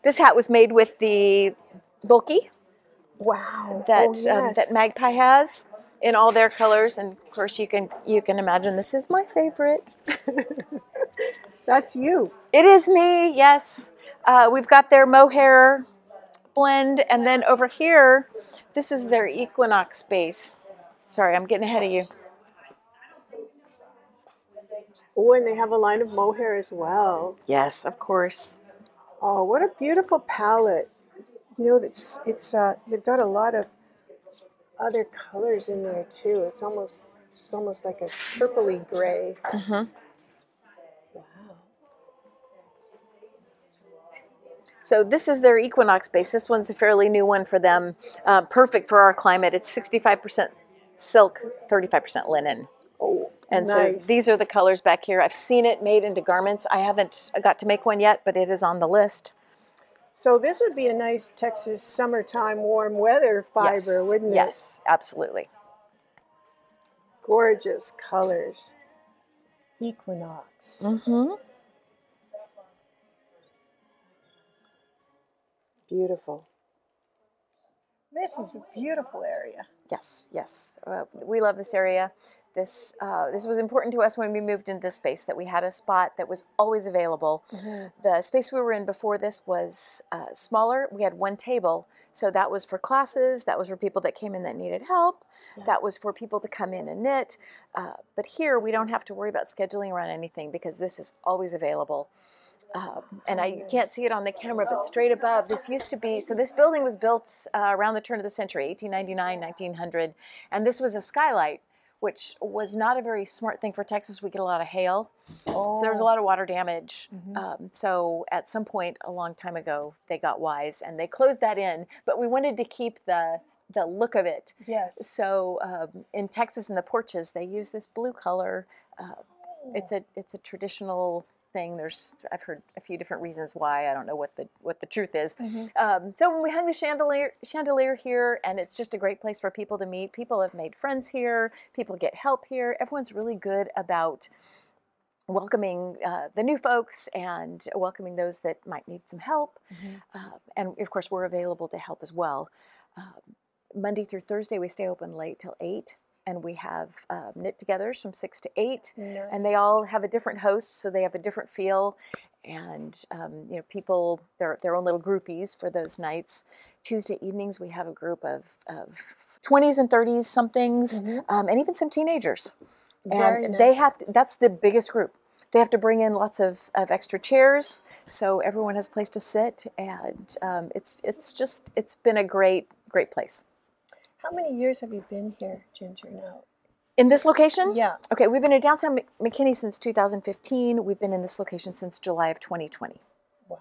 This hat was made with the bulky Wow. that oh, um, that Magpie has in all their colors, and of course you can you can imagine this is my favorite. That's you. It is me, yes. Uh, we've got their mohair blend, and then over here, this is their equinox base. Sorry, I'm getting ahead of you. Oh, and they have a line of mohair as well. Yes, of course. Oh, what a beautiful palette. You know, it's it's uh they've got a lot of other colors in there too. It's almost it's almost like a purpley gray. Mhm. Wow. So this is their equinox base. This one's a fairly new one for them. Uh, perfect for our climate. It's 65% silk, 35% linen. Oh, And nice. so these are the colors back here. I've seen it made into garments. I haven't got to make one yet, but it is on the list. So this would be a nice Texas summertime warm weather fiber, yes. wouldn't it? Yes, absolutely. Gorgeous colors. Equinox. Mm-hmm. Beautiful. This is a beautiful area. Yes, yes. Uh, we love this area. This uh, this was important to us when we moved into this space that we had a spot that was always available. The space we were in before this was uh, smaller. We had one table, so that was for classes. That was for people that came in that needed help. That was for people to come in and knit. Uh, but here we don't have to worry about scheduling around anything because this is always available. Um, and I can't see it on the camera, but straight above, this used to be so. This building was built uh, around the turn of the century, 1899, 1900, and this was a skylight, which was not a very smart thing for Texas. We get a lot of hail, so there was a lot of water damage. Um, so at some point, a long time ago, they got wise and they closed that in. But we wanted to keep the the look of it. Yes. So um, in Texas, in the porches, they use this blue color. Uh, it's a it's a traditional thing. There's I've heard a few different reasons why. I don't know what the what the truth is. Um, so when we hung the chandelier chandelier here, and it's just a great place for people to meet. People have made friends here. People get help here. Everyone's really good about welcoming uh, the new folks and welcoming those that might need some help. Uh, and of course, we're available to help as well. Um, Monday through Thursday, we stay open late till 8, and we have uh, knit togethers from 6 to 8. And they all have a different host, so they have a different feel. And um, you know, people, their their own little groupies for those nights. Tuesday evenings, we have a group of, of 20s and 30s somethings, um, and even some teenagers. Very And nice. they have to, that's the biggest group. they have to bring in lots of, of extra chairs so everyone has a place to sit, and um, it's it's just it's been a great great place. How many years have you been here, Ginger? Now, In this location, yeah. Okay, we've been in downtown Mc- McKinney since 2015. We've been in this location since July of 2020. Wow.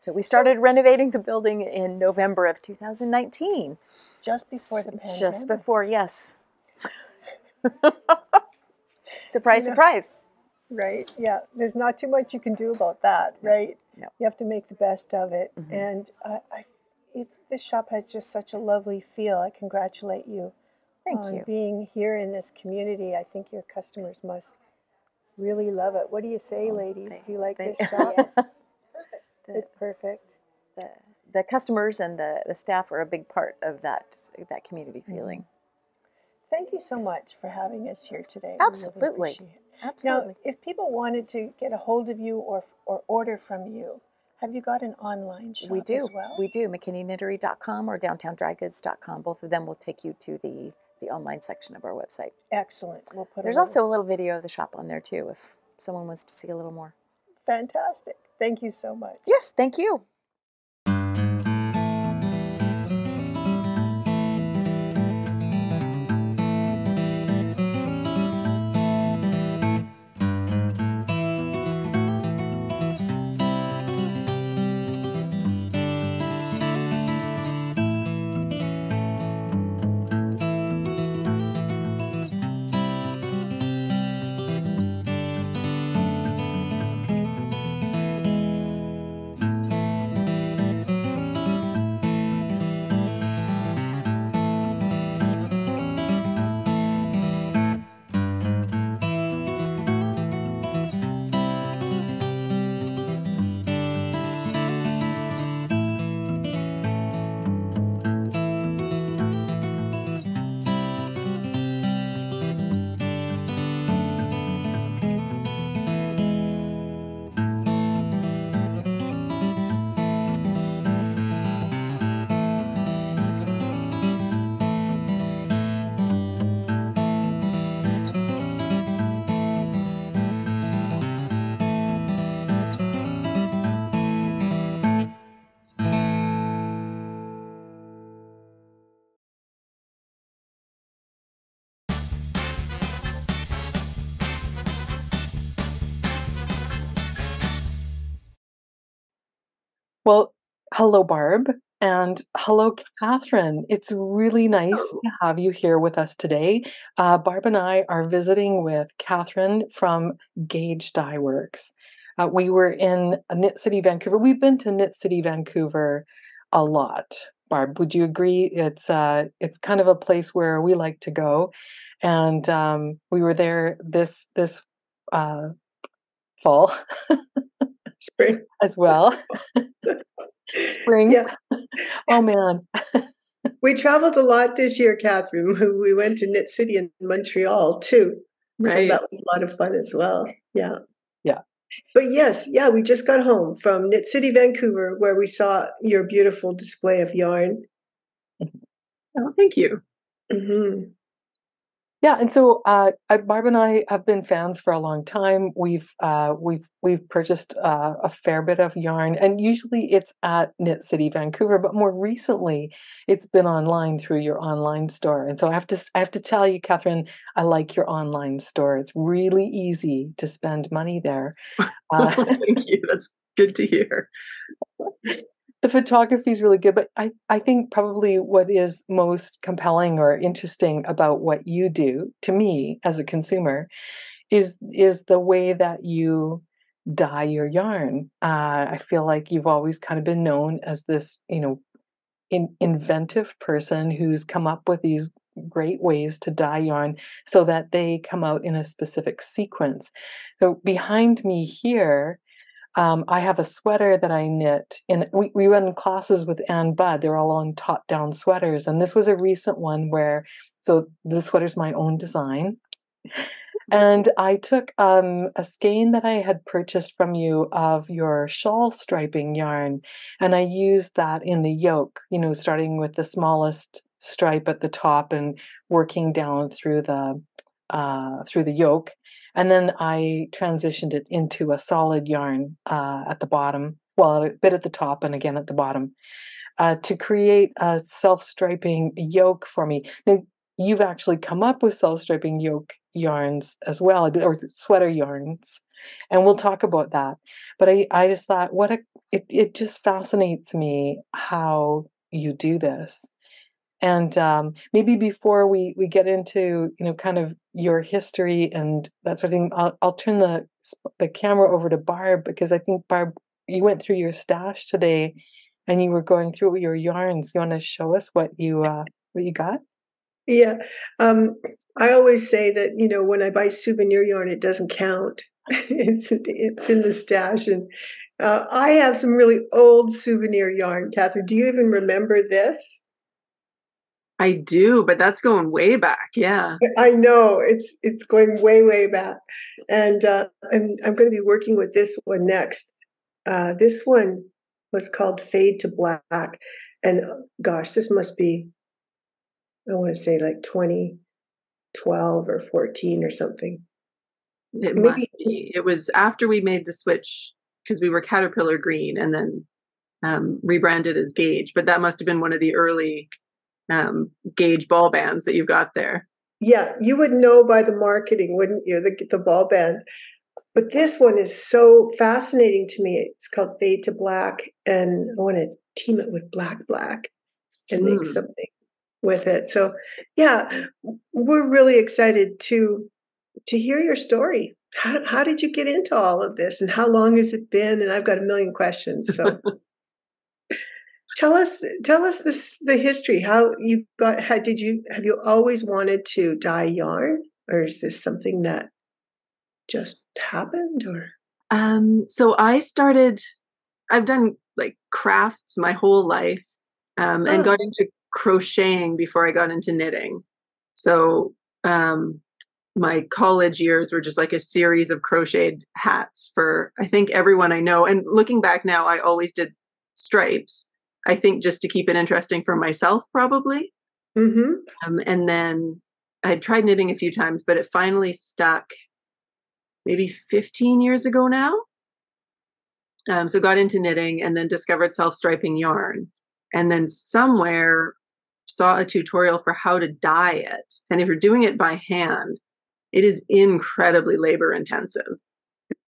So we started renovating the building in November of 2019. Just before the pandemic. Just before, yes. surprise, Yeah. surprise. Right. Yeah. There's not too much you can do about that, right? No. You have to make the best of it. Mhm. And I, I it, this shop has just such a lovely feel. I congratulate you Thank on you. being here in this community. I think your customers must really love it. What do you say, Oh, ladies? they- do you like they- this shop? The, It's perfect. the, the customers and the, the staff are a big part of that that community Mm-hmm. feeling. Thank you so much for having us here today. We really Absolutely. Absolutely. Now, if people wanted to get a hold of you or or order from you, have you got an online shop we do. as well? We do. McKinneyKnittery.com or DowntownDryGoods.com. Both of them will take you to the, the online section of our website. Excellent. We'll put There's also a little video of the shop on there too if someone wants to see a little more. fantastic. Thank you so much. Yes, thank you. Well, hello, Barb, and hello, Catherine. It's really nice to have you here with us today. Uh, Barb and I are visiting with Catherine from Gauge Dye Works. Uh, we were in Knit City, Vancouver. We've been to Knit City, Vancouver a lot. Barb, would you agree? It's uh, it's kind of a place where we like to go, and um, we were there this this uh, fall Spring. as well. Spring. Yeah. Oh man. We traveled a lot this year, Catherine. We went to Knit City in Montreal too. Right. So that was a lot of fun as well. Yeah. Yeah. But yes, yeah, we just got home from Knit City, Vancouver, where we saw your beautiful display of yarn. Oh, thank you. hmm Yeah, and so uh, uh, Barb and I have been fans for a long time. We've uh, we've we've purchased uh, a fair bit of yarn, and usually it's at Knit City, Vancouver. But more recently, it's been online through your online store. And so I have to I have to tell you, Catherine, I like your online store. It's really easy to spend money there. Uh, thank you. That's good to hear. the photography is really good, but I, I think probably what is most compelling or interesting about what you do to me as a consumer is is the way that you dye your yarn. Uh, I feel like you've always kind of been known as this, you know, in, inventive person who's come up with these great ways to dye yarn so that they come out in a specific sequence. So behind me here, um, I have a sweater that I knit, and we, we run classes with Ann Budd. They're all on top down sweaters, and this was a recent one where, so the sweater's my own design, and I took um, a skein that I had purchased from you of your shawl striping yarn, and I used that in the yoke. You know, starting with the smallest stripe at the top and working down through the uh, through the yoke. And then I transitioned it into a solid yarn uh, at the bottom, well, a bit at the top and again at the bottom, uh, to create a self-striping yoke for me. Now, you've actually come up with self-striping yoke yarns as well, or sweater yarns, and we'll talk about that. But I, I just thought, what a, it, it just fascinates me how you do this and um, maybe before we we get into you know kind of your history and that sort of thing, I'll, I'll turn the the camera over to Barb because I think Barb, you went through your stash today, and you were going through your yarns. You want to show us what you uh, what you got? Yeah, um, I always say that you know when I buy souvenir yarn, it doesn't count. it's it's in the stash, and uh, I have some really old souvenir yarn. Catherine, do you even remember this? I do, but that's going way back. Yeah. I know it's it's going way way back, and uh, I'm I'm going to be working with this one next. Uh, this one was called Fade to Black, and uh, gosh, this must be I want to say like 2012 or 14 or something. It Maybe. must be. It was after we made the switch because we were Caterpillar Green and then um, rebranded as Gauge, but that must have been one of the early um, gauge ball bands that you've got there. Yeah, you would know by the marketing, wouldn't you? The, the ball band. But this one is so fascinating to me. It's called Fade to Black, and I want to team it with Black Black and make mm. something with it. So, yeah, we're really excited to to hear your story. How, how did you get into all of this, and how long has it been? And I've got a million questions. So. Tell us, tell us this the history. How you got? How did you? Have you always wanted to dye yarn, or is this something that just happened? Or um, so I started. I've done like crafts my whole life, um, and oh. got into crocheting before I got into knitting. So um, my college years were just like a series of crocheted hats for I think everyone I know. And looking back now, I always did stripes. I think just to keep it interesting for myself, probably. Mm-hmm. Um, and then I tried knitting a few times, but it finally stuck maybe 15 years ago now. Um, so got into knitting and then discovered self-striping yarn. And then somewhere saw a tutorial for how to dye it. And if you're doing it by hand, it is incredibly labor intensive.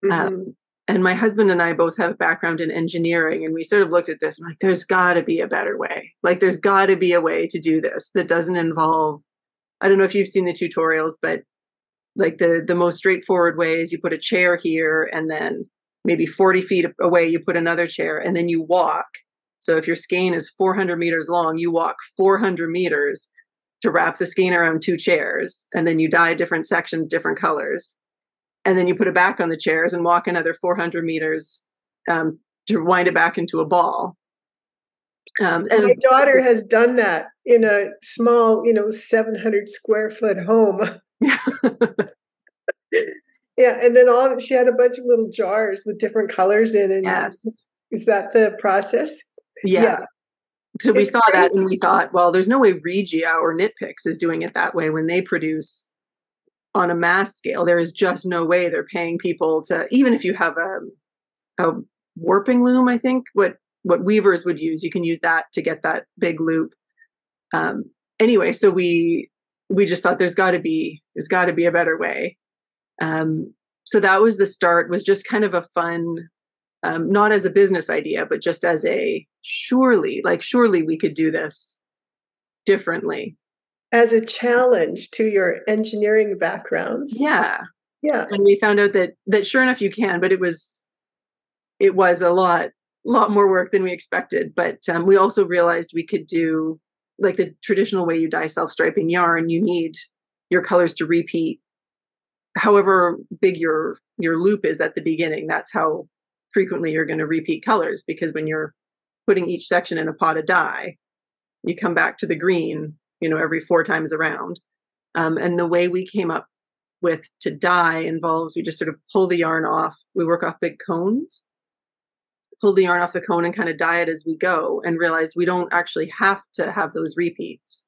Mm-hmm. Um, and my husband and I both have a background in engineering, and we sort of looked at this. Like, there's got to be a better way. Like, there's got to be a way to do this that doesn't involve. I don't know if you've seen the tutorials, but like the the most straightforward way is you put a chair here, and then maybe 40 feet away you put another chair, and then you walk. So if your skein is 400 meters long, you walk 400 meters to wrap the skein around two chairs, and then you dye different sections, different colors and then you put it back on the chairs and walk another 400 meters um, to wind it back into a ball. Um, and my daughter has done that in a small, you know, 700 square foot home. yeah, and then all she had a bunch of little jars with different colors in, and yes, is that the process? Yeah. yeah. So we it's saw crazy. that and we thought, well, there's no way Regia or Knit Picks is doing it that way when they produce on a mass scale. There is just no way they're paying people to, even if you have a, a warping loom, I think what what weavers would use, you can use that to get that big loop. Um, anyway, so we we just thought there's got to be there's got to be a better way. Um, so that was the start. Was just kind of a fun, um, not as a business idea, but just as a surely, like surely we could do this differently as a challenge to your engineering backgrounds. Yeah. Yeah. And we found out that that sure enough you can, but it was it was a lot lot more work than we expected. But um, we also realized we could do like the traditional way you dye self-striping yarn, you need your colors to repeat however big your your loop is at the beginning. That's how frequently you're going to repeat colors because when you're putting each section in a pot of dye, you come back to the green you know, every four times around. Um, and the way we came up with to dye involves we just sort of pull the yarn off. We work off big cones, pull the yarn off the cone and kind of dye it as we go, and realize we don't actually have to have those repeats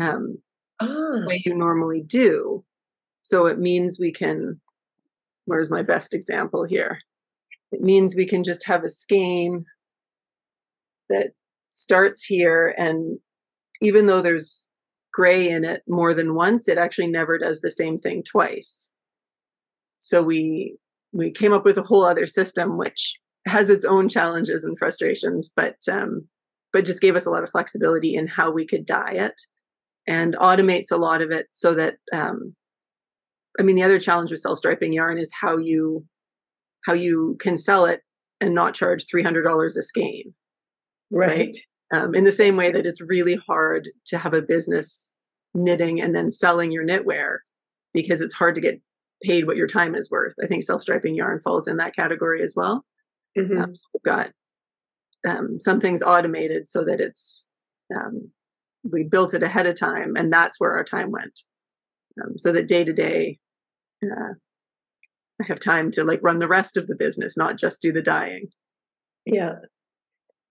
um, ah. the way you normally do. So it means we can where's my best example here? It means we can just have a skein that starts here and even though there's gray in it more than once, it actually never does the same thing twice. So we we came up with a whole other system which has its own challenges and frustrations, but um, but just gave us a lot of flexibility in how we could dye it and automates a lot of it so that um, I mean the other challenge with self striping yarn is how you how you can sell it and not charge three hundred dollars a skein. Right. right? Um, in the same way that it's really hard to have a business knitting and then selling your knitwear because it's hard to get paid what your time is worth. I think self striping yarn falls in that category as well. Mhm. Um, so we've got um, some things automated so that it's um, we built it ahead of time, and that's where our time went. Um, so that day to day, uh, I have time to like run the rest of the business, not just do the dyeing. Yeah.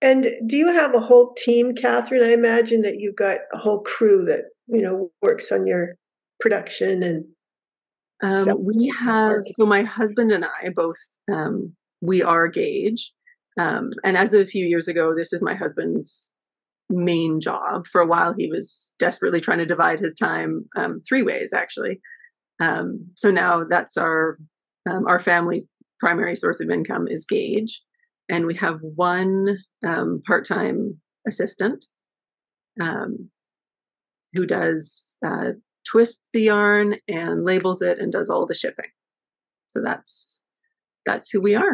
And do you have a whole team, Catherine? I imagine that you've got a whole crew that, you know, works on your production and Um, we have so my husband and I both um, we are Gauge, um, and as of a few years ago, this is my husband's main job. For a while, he was desperately trying to divide his time um, three ways, actually. Um, so now that's our um, our family's primary source of income is Gauge, and we have one um, part time assistant um, who does uh, twists the yarn and labels it and does all the shipping. So that's that's who we are.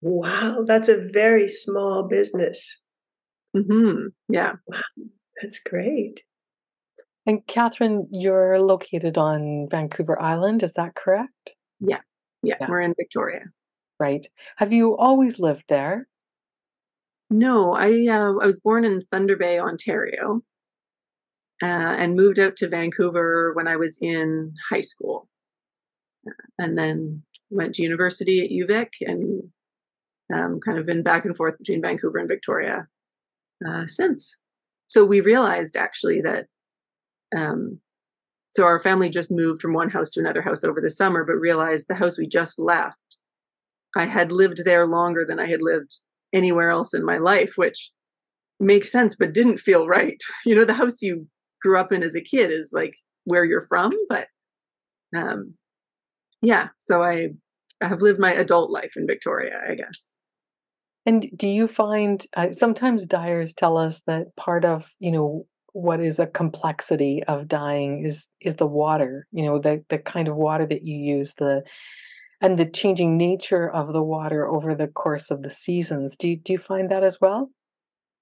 wow, that's a very small business. hmm Yeah. wow That's great. And Catherine, you're located on Vancouver Island, is that correct? yeah, Yeah. We're in Victoria. Right. Have you always lived there? No, I uh, I was born in Thunder Bay, Ontario, uh, and moved out to Vancouver when I was in high school, Uh, and then went to university at UVic and um, kind of been back and forth between Vancouver and Victoria uh, since. So we realized actually that. Um, so our family just moved from one house to another house over the summer, but realized the house we just left, I had lived there longer than I had lived anywhere else in my life, which makes sense, but didn't feel right. You know, the house you grew up in as a kid is like where you're from, but um, yeah. So I, I have lived my adult life in Victoria, I guess. And do you find uh, sometimes dyers tell us that part of, you know, what is a complexity of dyeing is is the water, you know, the the kind of water that you use, the and the changing nature of the water over the course of the seasons. Do you, do you find that as well?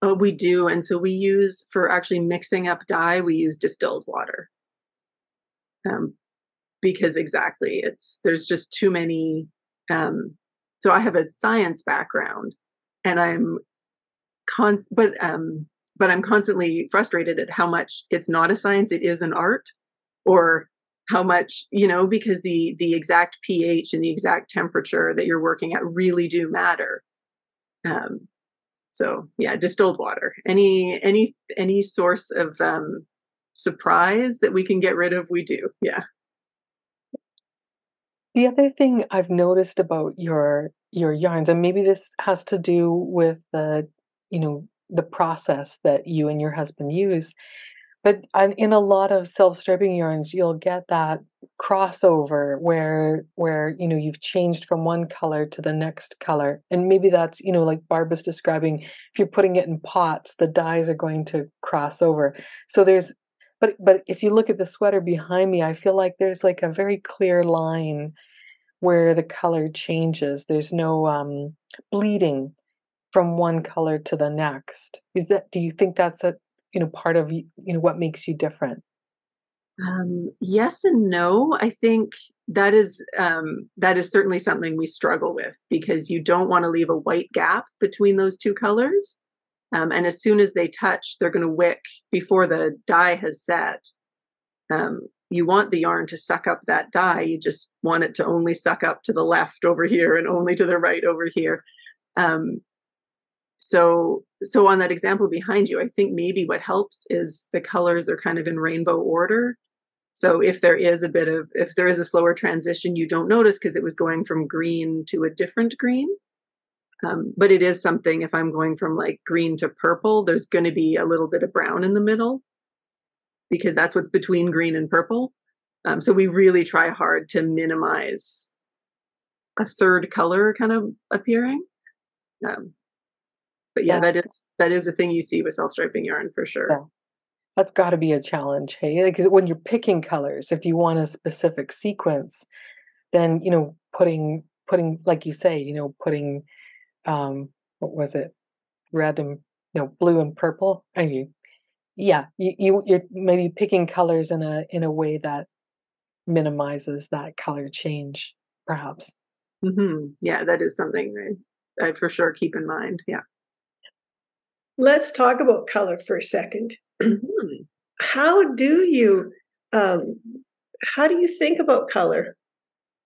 Uh, we do, and so we use for actually mixing up dye, we use distilled water. Um, because exactly, it's there's just too many. Um, so I have a science background, and I'm const, but um, but I'm constantly frustrated at how much it's not a science; it is an art, or how much you know because the the exact pH and the exact temperature that you're working at really do matter. Um, so yeah, distilled water. Any any any source of um, surprise that we can get rid of, we do. Yeah. The other thing I've noticed about your your yarns, and maybe this has to do with the, you know, the process that you and your husband use, but in a lot of self-striping yarns, you'll get that crossover where where you know you've changed from one color to the next color, and maybe that's you know like Barb was describing. If you're putting it in pots, the dyes are going to cross over. So there's but but if you look at the sweater behind me, I feel like there's like a very clear line where the color changes. There's no um, bleeding from one color to the next. Is that? Do you think that's a you know part of you know what makes you different? Um, yes and no. I think that is um, that is certainly something we struggle with because you don't want to leave a white gap between those two colors. Um, and as soon as they touch, they're going to wick before the dye has set. Um, you want the yarn to suck up that dye. You just want it to only suck up to the left over here and only to the right over here. Um, so, so on that example behind you, I think maybe what helps is the colors are kind of in rainbow order. So if there is a bit of if there is a slower transition, you don't notice because it was going from green to a different green. Um, but it is something if I'm going from like green to purple, there's going to be a little bit of brown in the middle because that's what's between green and purple. Um, so we really try hard to minimize a third color kind of appearing. Um, but yeah, that is that is a thing you see with self striping yarn for sure. Yeah. That's got to be a challenge, hey? Because when you're picking colors, if you want a specific sequence, then you know putting putting like you say, you know, putting um what was it, red and you know blue and purple. I mean, yeah, you, you you're maybe picking colors in a in a way that minimizes that color change, perhaps. Mm-hmm. Yeah, that is something I, I for sure keep in mind. Yeah. Let's talk about color for a second. Mm-hmm. how do you um, how do you think about color?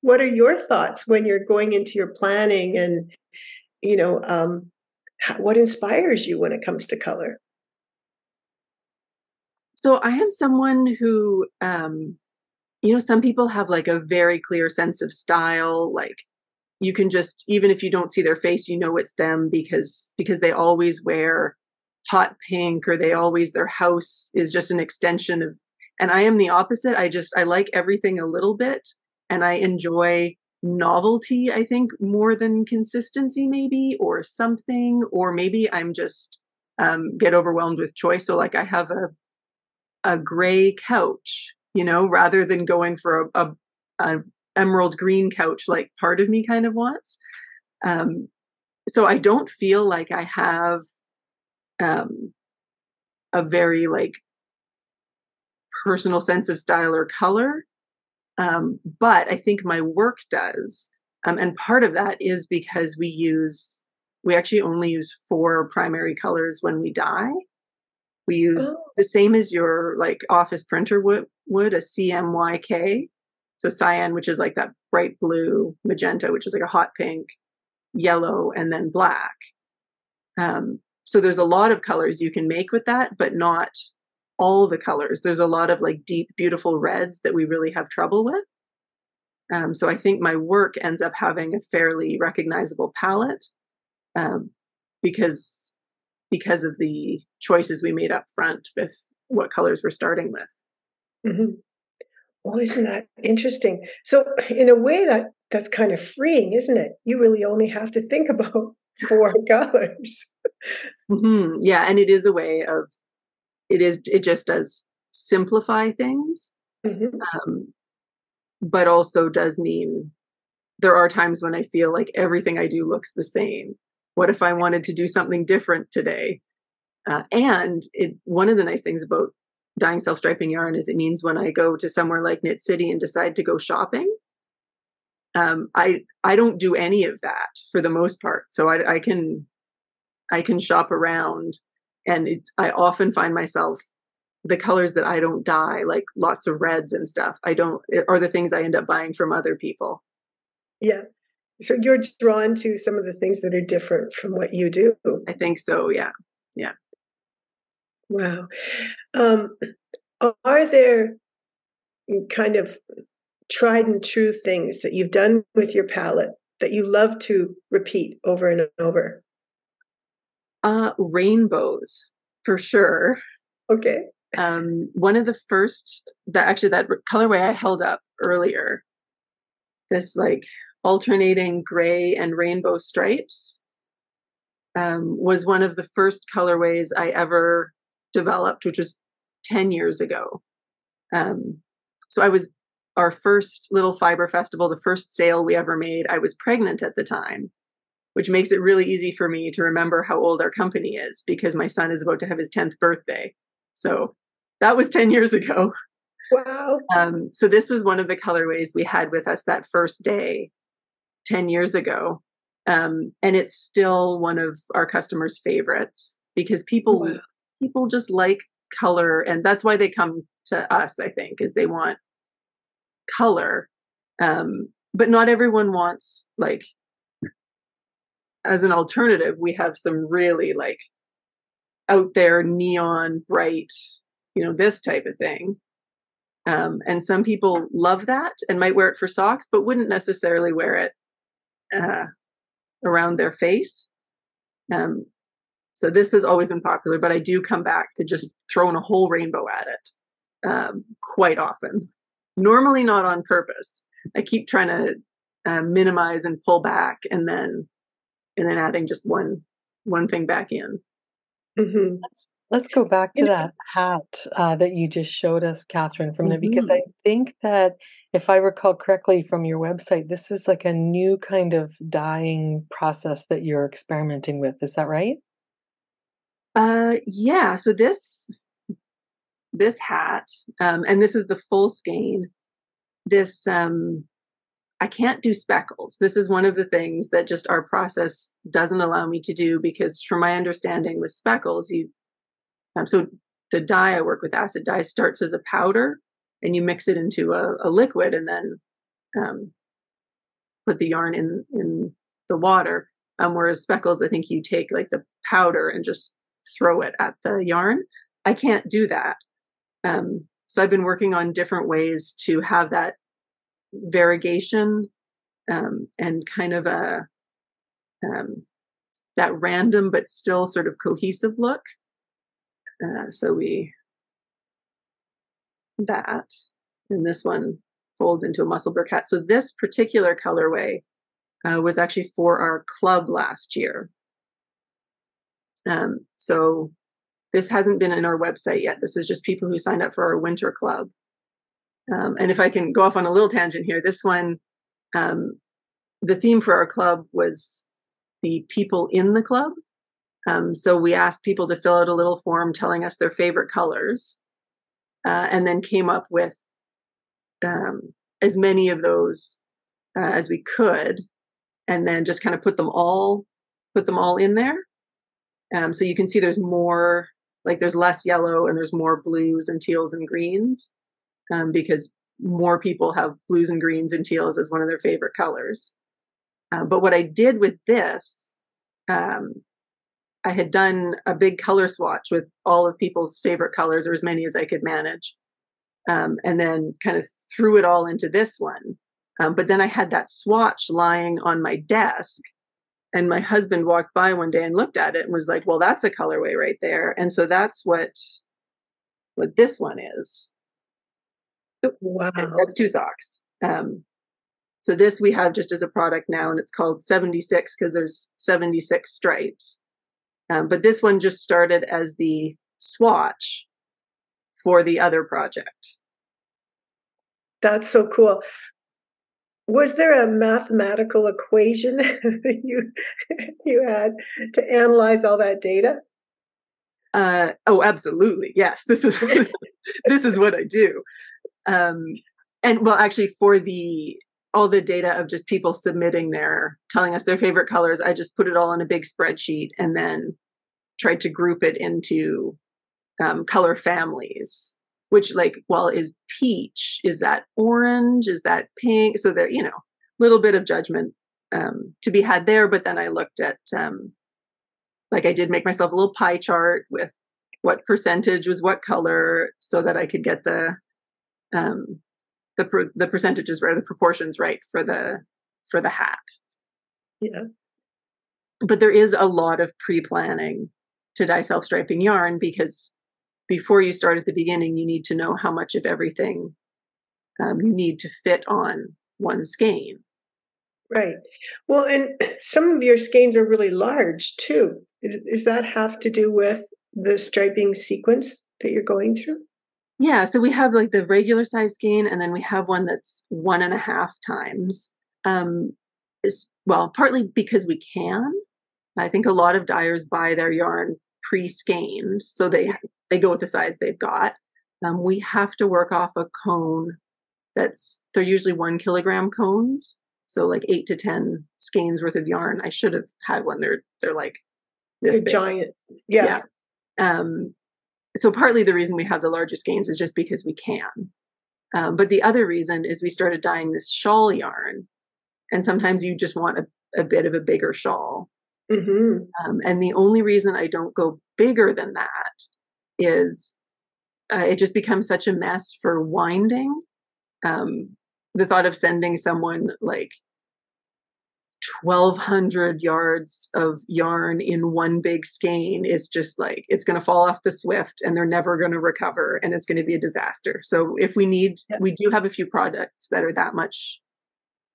What are your thoughts when you're going into your planning, and you know um, what inspires you when it comes to color? So I am someone who, um, you know, some people have like a very clear sense of style, like you can just even if you don't see their face you know it's them because because they always wear hot pink or they always their house is just an extension of and i am the opposite i just i like everything a little bit and i enjoy novelty i think more than consistency maybe or something or maybe i'm just um, get overwhelmed with choice. So like i have a a gray couch you know rather than going for a, a, a emerald green couch like part of me kind of wants. Um, so i don't feel like i have um, a very like personal sense of style or color. Um, but I think my work does. Um, and part of that is because we use, we actually only use four primary colors when we dye. We use oh. the same as your like office printer would, would a CMYK. So cyan, which is like that bright blue, magenta, which is like a hot pink, yellow, and then black. Um, so there's a lot of colors you can make with that, but not all the colors. There's a lot of like deep, beautiful reds that we really have trouble with. Um, so I think my work ends up having a fairly recognizable palette um, because because of the choices we made up front with what colors we're starting with. Mm-hmm. Well, isn't that interesting? So, in a way, that that's kind of freeing, isn't it? You really only have to think about four colors. Mm-hmm. Yeah, and it is a way of it is it just does simplify things, mm-hmm. um, but also does mean there are times when I feel like everything I do looks the same. What if I wanted to do something different today? Uh, and it, one of the nice things about dyeing self striping yarn is it means when I go to somewhere like Knit City and decide to go shopping, um, I I don't do any of that for the most part. So I, I can I can shop around, and it's I often find myself the colors that I don't dye, like lots of reds and stuff. I don't are the things I end up buying from other people. Yeah. So you're drawn to some of the things that are different from what you do. I think so. Yeah. Yeah. Wow. Um, are there kind of tried and true things that you've done with your palette that you love to repeat over and over? Uh, rainbows for sure. Okay. Um, one of the first that actually that colorway I held up earlier, this like alternating gray and rainbow stripes, um, was one of the first colorways I ever developed, which was 10 years ago. Um, so I was our first little fiber festival, the first sale we ever made, I was pregnant at the time, which makes it really easy for me to remember how old our company is because my son is about to have his 10th birthday. So that was 10 years ago. Wow. Um, so this was one of the colorways we had with us that first day 10 years ago. Um, and it's still one of our customers' favorites because people wow. people just like color and that's why they come to us, I think, is they want color um, but not everyone wants like as an alternative we have some really like out there neon bright you know this type of thing Um, and some people love that and might wear it for socks, but wouldn't necessarily wear it uh, around their face. Um, so this has always been popular, but I do come back to just throwing a whole rainbow at it um, quite often. Normally not on purpose. I keep trying to uh, minimize and pull back, and then and then adding just one one thing back in. Mm-hmm. Let's let's go back to that hat uh, that you just showed us, Catherine, from mm because I think that if I recall correctly from your website, this is like a new kind of dyeing process that you're experimenting with. Is that right? Uh, yeah. So this this hat, um, and this is the full skein. This um, I can't do speckles. This is one of the things that just our process doesn't allow me to do because, from my understanding, with speckles, you um, so the dye I work with acid dye starts as a powder, and you mix it into a, a liquid, and then um, put the yarn in in the water. Um, whereas speckles, I think you take like the powder and just throw it at the yarn. I can't do that. Um, so I've been working on different ways to have that variegation um, and kind of a um, that random but still sort of cohesive look. Uh, so we that and this one folds into a musselburgh hat. So this particular colorway uh, was actually for our club last year. Um, so this hasn't been in our website yet. This was just people who signed up for our winter club. Um, and if I can go off on a little tangent here, this one, um, the theme for our club was the people in the club. Um, so we asked people to fill out a little form telling us their favorite colors, uh, and then came up with um, as many of those uh, as we could, and then just kind of put them all put them all in there. Um, so you can see there's more, like there's less yellow and there's more blues and teals and greens um, because more people have blues and greens and teals as one of their favorite colors. Uh, but what I did with this, um, I had done a big color swatch with all of people's favorite colors, or as many as I could manage, um, and then kind of threw it all into this one. Um, but then I had that swatch lying on my desk, and my husband walked by one day and looked at it and was like, "Well, that's a colorway right there." And so that's what what this one is. Wow. That's two socks. Um, so this we have just as a product now, and it's called 76 because there's 76 stripes. Um, but this one just started as the swatch for the other project. That's so cool. Was there a mathematical equation that you you had to analyze all that data? Uh, oh, absolutely. Yes, this is this is what I do um, and well actually for the all the data of just people submitting their telling us their favorite colors i just put it all in a big spreadsheet and then tried to group it into um, color families which like well is peach is that orange is that pink so there you know a little bit of judgment um, to be had there but then i looked at um, like i did make myself a little pie chart with what percentage was what color so that i could get the um, the per, the percentages right, the proportions right for the for the hat. Yeah. But there is a lot of pre-planning to dye self-striping yarn because before you start at the beginning, you need to know how much of everything um, you need to fit on one skein. Right. Well, and some of your skeins are really large too. Is, is that have to do with the striping sequence that you're going through? Yeah, so we have like the regular size skein, and then we have one that's one and a half times. Um, is well, partly because we can. I think a lot of dyers buy their yarn pre-skeined, so they they go with the size they've got. Um, we have to work off a cone that's they're usually one kilogram cones, so like eight to ten skeins worth of yarn. I should have had one. They're they're like this giant. Yeah. yeah. Um, so partly the reason we have the largest skeins is just because we can. Um, but the other reason is we started dyeing this shawl yarn, and sometimes you just want a, a bit of a bigger shawl. Mm-hmm. Um, and the only reason I don't go bigger than that is uh, it just becomes such a mess for winding. Um, the thought of sending someone like 1200 yards of yarn in one big skein is just like it's going to fall off the swift and they're never going to recover and it's going to be a disaster so if we need yeah. we do have a few products that are that much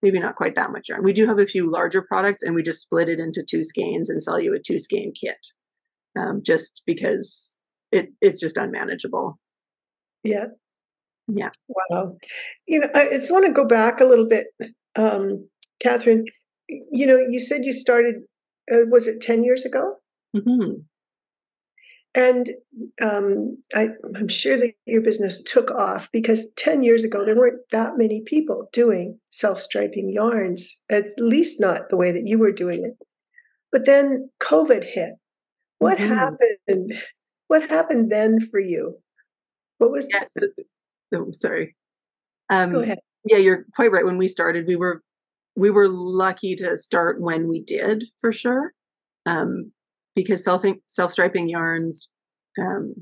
maybe not quite that much yarn we do have a few larger products and we just split it into two skeins and sell you a two skein kit um, just because it it's just unmanageable yeah yeah wow you know i just want to go back a little bit um, catherine you know, you said you started, uh, was it 10 years ago? Mm-hmm. And um, I, am sure that your business took off because 10 years ago, there weren't that many people doing self striping yarns, at least not the way that you were doing it. But then COVID hit. What mm-hmm. happened? What happened then for you? What was yeah, so, oh, sorry. Um, Go ahead. Yeah, you're quite right. When we started, we were we were lucky to start when we did for sure um, because self self striping yarns um,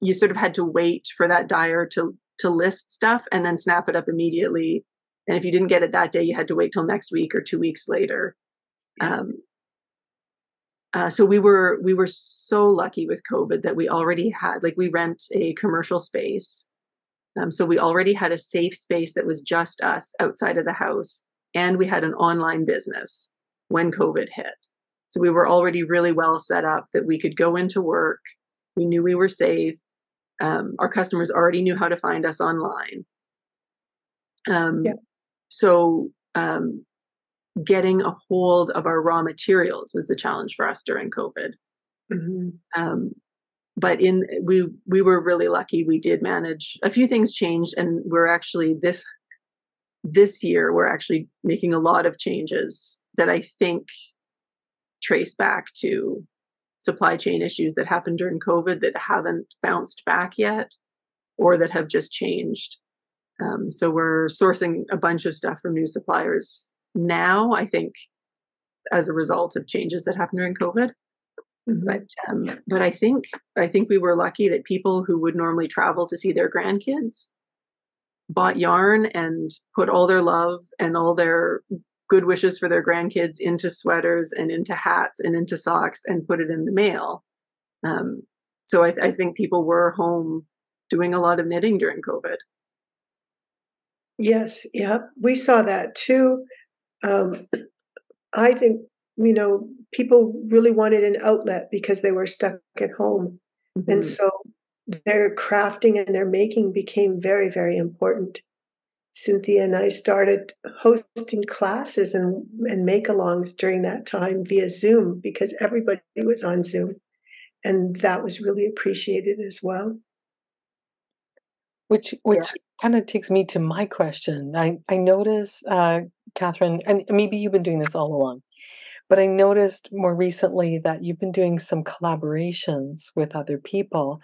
you sort of had to wait for that dyer to to list stuff and then snap it up immediately and if you didn't get it that day you had to wait till next week or two weeks later um, uh, so we were we were so lucky with covid that we already had like we rent a commercial space um, so we already had a safe space that was just us outside of the house and we had an online business when COVID hit. So we were already really well set up that we could go into work. We knew we were safe. Um, our customers already knew how to find us online. Um, yeah. So um, getting a hold of our raw materials was the challenge for us during COVID. Mm-hmm. Um, but in we we were really lucky. We did manage a few things changed, and we're actually this this year we're actually making a lot of changes that I think trace back to supply chain issues that happened during COVID that haven't bounced back yet or that have just changed. Um, so we're sourcing a bunch of stuff from new suppliers now, I think, as a result of changes that happened during COVID. Mm-hmm. But um, but I think I think we were lucky that people who would normally travel to see their grandkids bought yarn and put all their love and all their good wishes for their grandkids into sweaters and into hats and into socks and put it in the mail. Um, so I, I think people were home doing a lot of knitting during COVID. Yes, yeah, we saw that too. Um, I think you know people really wanted an outlet because they were stuck at home, mm-hmm. and so their crafting and their making became very, very important. Cynthia and I started hosting classes and, and make alongs during that time via Zoom because everybody was on Zoom. And that was really appreciated as well. Which which yeah. kind of takes me to my question. I, I notice, uh, Catherine, and maybe you've been doing this all along, but I noticed more recently that you've been doing some collaborations with other people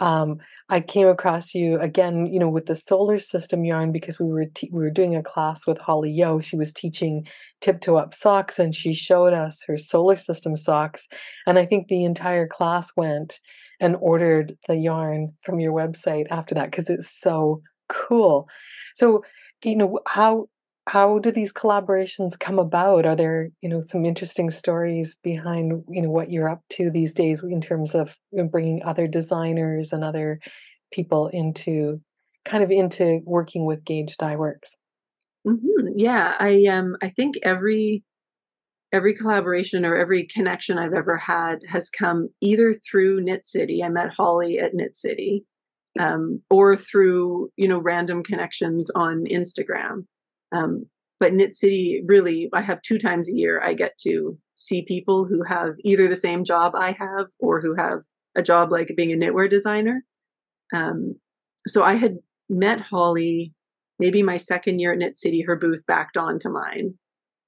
um, I came across you again, you know, with the solar system yarn because we were te- we were doing a class with Holly Yeoh. She was teaching tiptoe up socks, and she showed us her solar system socks. And I think the entire class went and ordered the yarn from your website after that because it's so cool. So, you know, how how do these collaborations come about? Are there you know some interesting stories behind you know what you're up to these days in terms of bringing other designers and other people into kind of into working with gauge dye works mm-hmm. yeah i um i think every every collaboration or every connection i've ever had has come either through knit city. I met holly at knit city um, or through you know random connections on instagram um, but Knit City, really, I have two times a year I get to see people who have either the same job I have or who have a job like being a knitwear designer. Um, so I had met Holly maybe my second year at Knit City, her booth backed on to mine.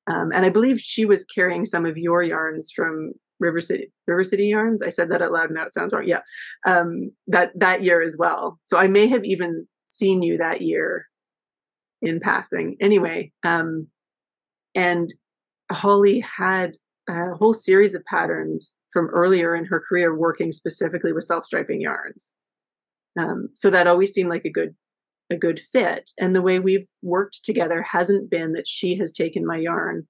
Um, and I believe she was carrying some of your yarns from River City, River City Yarns. I said that out loud. Now it sounds wrong. Yeah, um, that that year as well. So I may have even seen you that year in passing. Anyway, um, and Holly had a whole series of patterns from earlier in her career working specifically with self striping yarns. Um, so that always seemed like a good a good fit. And the way we've worked together hasn't been that she has taken my yarn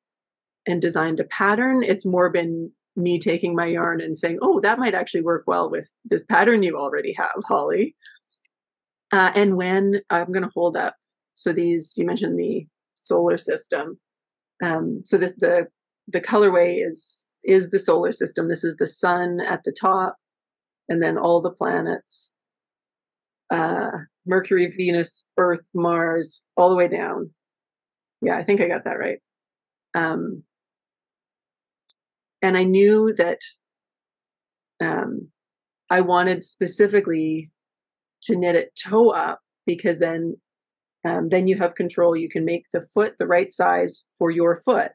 and designed a pattern. It's more been me taking my yarn and saying, "Oh, that might actually work well with this pattern you already have, Holly." Uh, and when I'm going to hold up, so these you mentioned the solar system. Um, so this the the colorway is is the solar system. This is the sun at the top, and then all the planets. Uh, Mercury, Venus, Earth, Mars, all the way down. Yeah, I think I got that right. Um, and I knew that um, I wanted specifically to knit it toe up because then um, then you have control. You can make the foot the right size for your foot,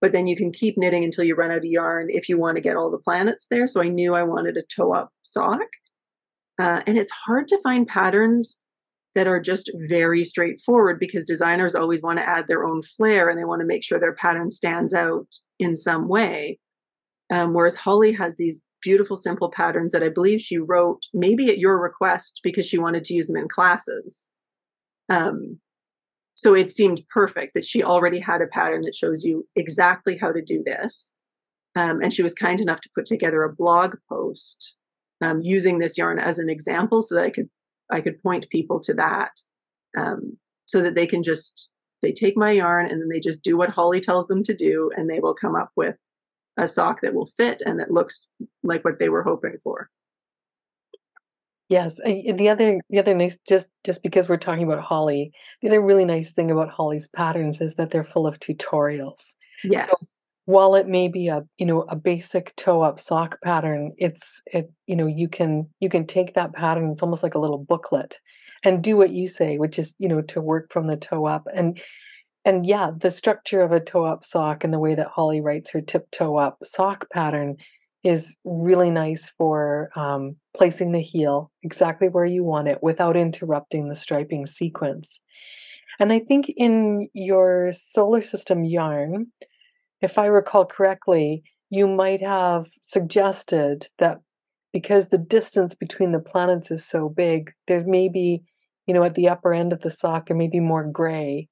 but then you can keep knitting until you run out of yarn if you want to get all the planets there. So I knew I wanted a toe up sock. Uh, and it's hard to find patterns that are just very straightforward because designers always want to add their own flair and they want to make sure their pattern stands out in some way. Um, whereas Holly has these beautiful, simple patterns that I believe she wrote maybe at your request because she wanted to use them in classes. Um, so it seemed perfect that she already had a pattern that shows you exactly how to do this. Um, and she was kind enough to put together a blog post um, using this yarn as an example so that I could I could point people to that um, so that they can just they take my yarn and then they just do what Holly tells them to do and they will come up with a sock that will fit and that looks like what they were hoping for. Yes, and the other the other nice just just because we're talking about Holly, the other really nice thing about Holly's patterns is that they're full of tutorials. Yes. So while it may be a you know a basic toe up sock pattern, it's it you know you can you can take that pattern. It's almost like a little booklet, and do what you say, which is you know to work from the toe up and and yeah, the structure of a toe up sock and the way that Holly writes her tip toe up sock pattern is really nice for um, placing the heel exactly where you want it without interrupting the striping sequence. And I think in your solar system yarn, if I recall correctly, you might have suggested that because the distance between the planets is so big, there's maybe, you know, at the upper end of the sock, there may be more gray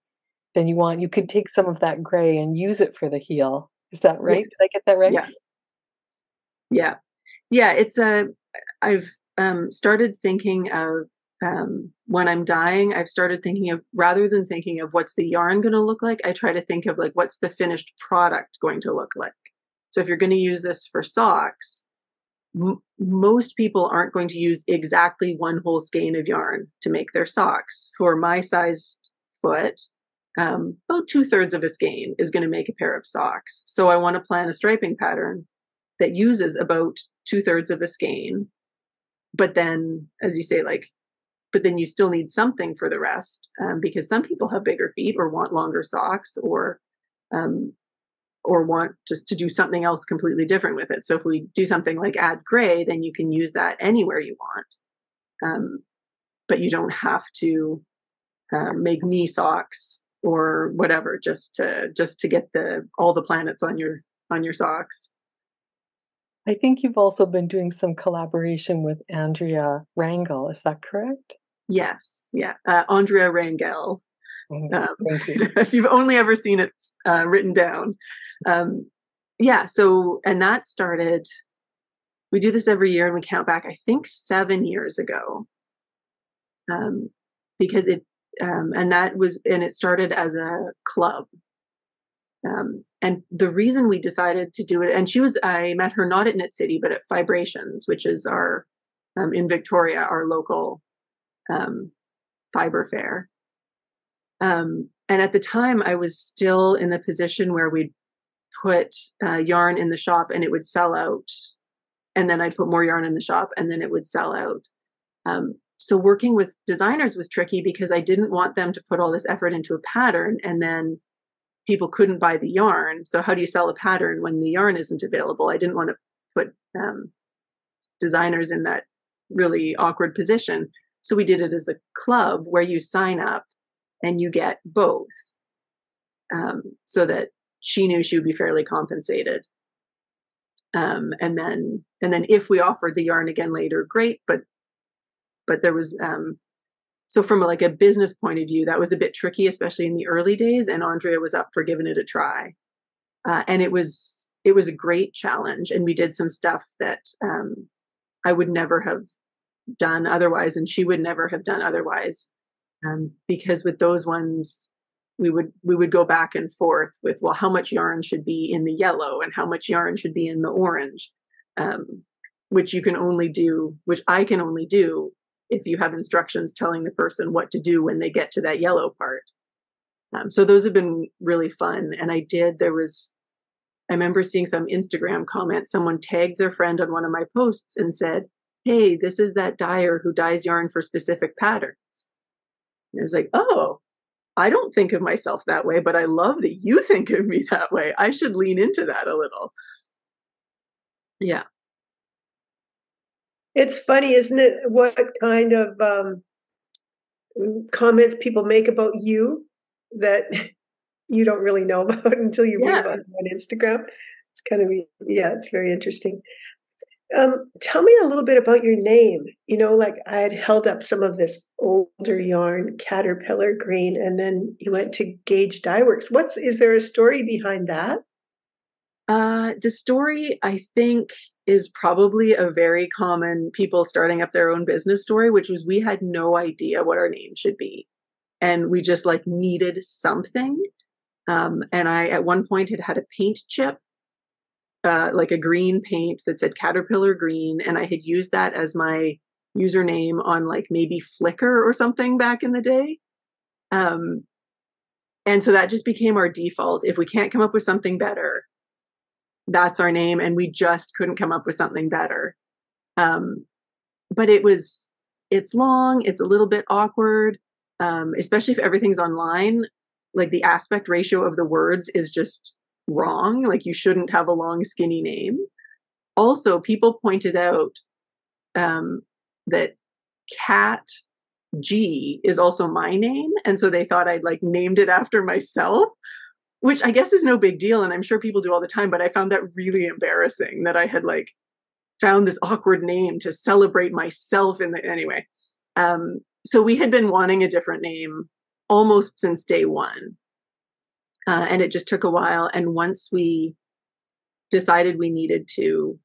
than you want. You could take some of that gray and use it for the heel. Is that right? Yes. Did I get that right? Yeah. Yeah. Yeah. It's a, I've um, started thinking of um, when I'm dyeing, I've started thinking of rather than thinking of what's the yarn going to look like, I try to think of like what's the finished product going to look like. So if you're going to use this for socks, m- most people aren't going to use exactly one whole skein of yarn to make their socks. For my sized foot, um, about two thirds of a skein is going to make a pair of socks. So I want to plan a striping pattern that uses about two thirds of a skein. But then, as you say, like but then you still need something for the rest um, because some people have bigger feet or want longer socks or um, or want just to do something else completely different with it. So if we do something like add gray, then you can use that anywhere you want, um, but you don't have to uh, make knee socks or whatever just to just to get the all the planets on your on your socks. I think you've also been doing some collaboration with Andrea Rangel. Is that correct? Yes, yeah, uh, Andrea Rangel. Mm-hmm. Um, Thank you. if you've only ever seen it uh, written down, um, yeah. So, and that started. We do this every year, and we count back. I think seven years ago, um, because it, um, and that was, and it started as a club. And the reason we decided to do it, and she was, I met her not at Knit City, but at Vibrations, which is our um, in Victoria, our local um, fiber fair. Um, and at the time, I was still in the position where we'd put uh, yarn in the shop and it would sell out. And then I'd put more yarn in the shop and then it would sell out. Um, so working with designers was tricky because I didn't want them to put all this effort into a pattern and then people couldn't buy the yarn. So how do you sell a pattern when the yarn isn't available? I didn't want to put um, designers in that really awkward position. So we did it as a club where you sign up and you get both, um, so that she knew she would be fairly compensated. Um, and then and then if we offered the yarn again later, great. But but there was um, so from like a business point of view, that was a bit tricky, especially in the early days. And Andrea was up for giving it a try, uh, and it was it was a great challenge. And we did some stuff that um, I would never have done otherwise, and she would never have done otherwise, um, because with those ones we would we would go back and forth with well how much yarn should be in the yellow and how much yarn should be in the orange um, which you can only do which i can only do if you have instructions telling the person what to do when they get to that yellow part um, so those have been really fun and i did there was i remember seeing some instagram comment someone tagged their friend on one of my posts and said hey this is that dyer who dyes yarn for specific patterns and i was like oh I don't think of myself that way, but I love that you think of me that way. I should lean into that a little. Yeah. It's funny, isn't it? What kind of um, comments people make about you that you don't really know about until you yeah. read about them on Instagram. It's kind of, yeah, it's very interesting. Um, tell me a little bit about your name. You know, like I had held up some of this older yarn, caterpillar green, and then you went to Gauge Dye Works. What's is there a story behind that? Uh, the story, I think, is probably a very common people starting up their own business story, which was we had no idea what our name should be, and we just like needed something. Um, and I, at one point, had had a paint chip uh, like a green paint that said Caterpillar Green, and I had used that as my username on like maybe Flickr or something back in the day. Um, and so that just became our default. If we can't come up with something better, that's our name, and we just couldn't come up with something better. Um, but it was it's long, it's a little bit awkward, um, especially if everything's online. Like the aspect ratio of the words is just wrong. Like you shouldn't have a long, skinny name. Also, people pointed out um, that Cat G is also my name. And so they thought I'd like named it after myself, which I guess is no big deal. And I'm sure people do all the time, but I found that really embarrassing that I had like found this awkward name to celebrate myself in the anyway. Um, so we had been wanting a different name almost since day one. Uh, and it just took a while. And once we decided we needed to,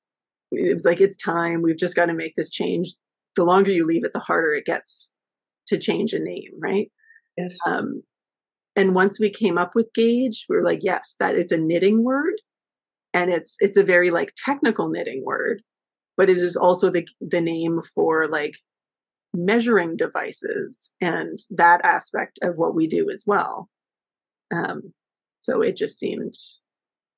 it was like, it's time. We've just got to make this change. The longer you leave it, the harder it gets to change a name, right? Yes. Um, and once we came up with gauge, we were like, yes, that it's a knitting word, and it's it's a very like technical knitting word, but it is also the the name for like measuring devices and that aspect of what we do as well. Um, so it just seemed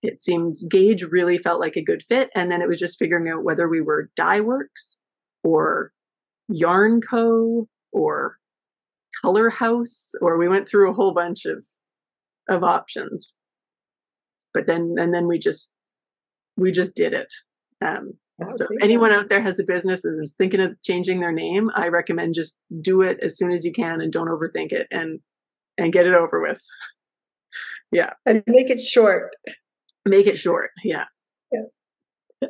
it seemed Gauge really felt like a good fit. And then it was just figuring out whether we were Dye Works or Yarn Co. or Color House, or we went through a whole bunch of of options. But then and then we just we just did it. Um, so if anyone out there has a business and is thinking of changing their name, I recommend just do it as soon as you can and don't overthink it and and get it over with. Yeah. And make it short. Make it short. Yeah. Yeah.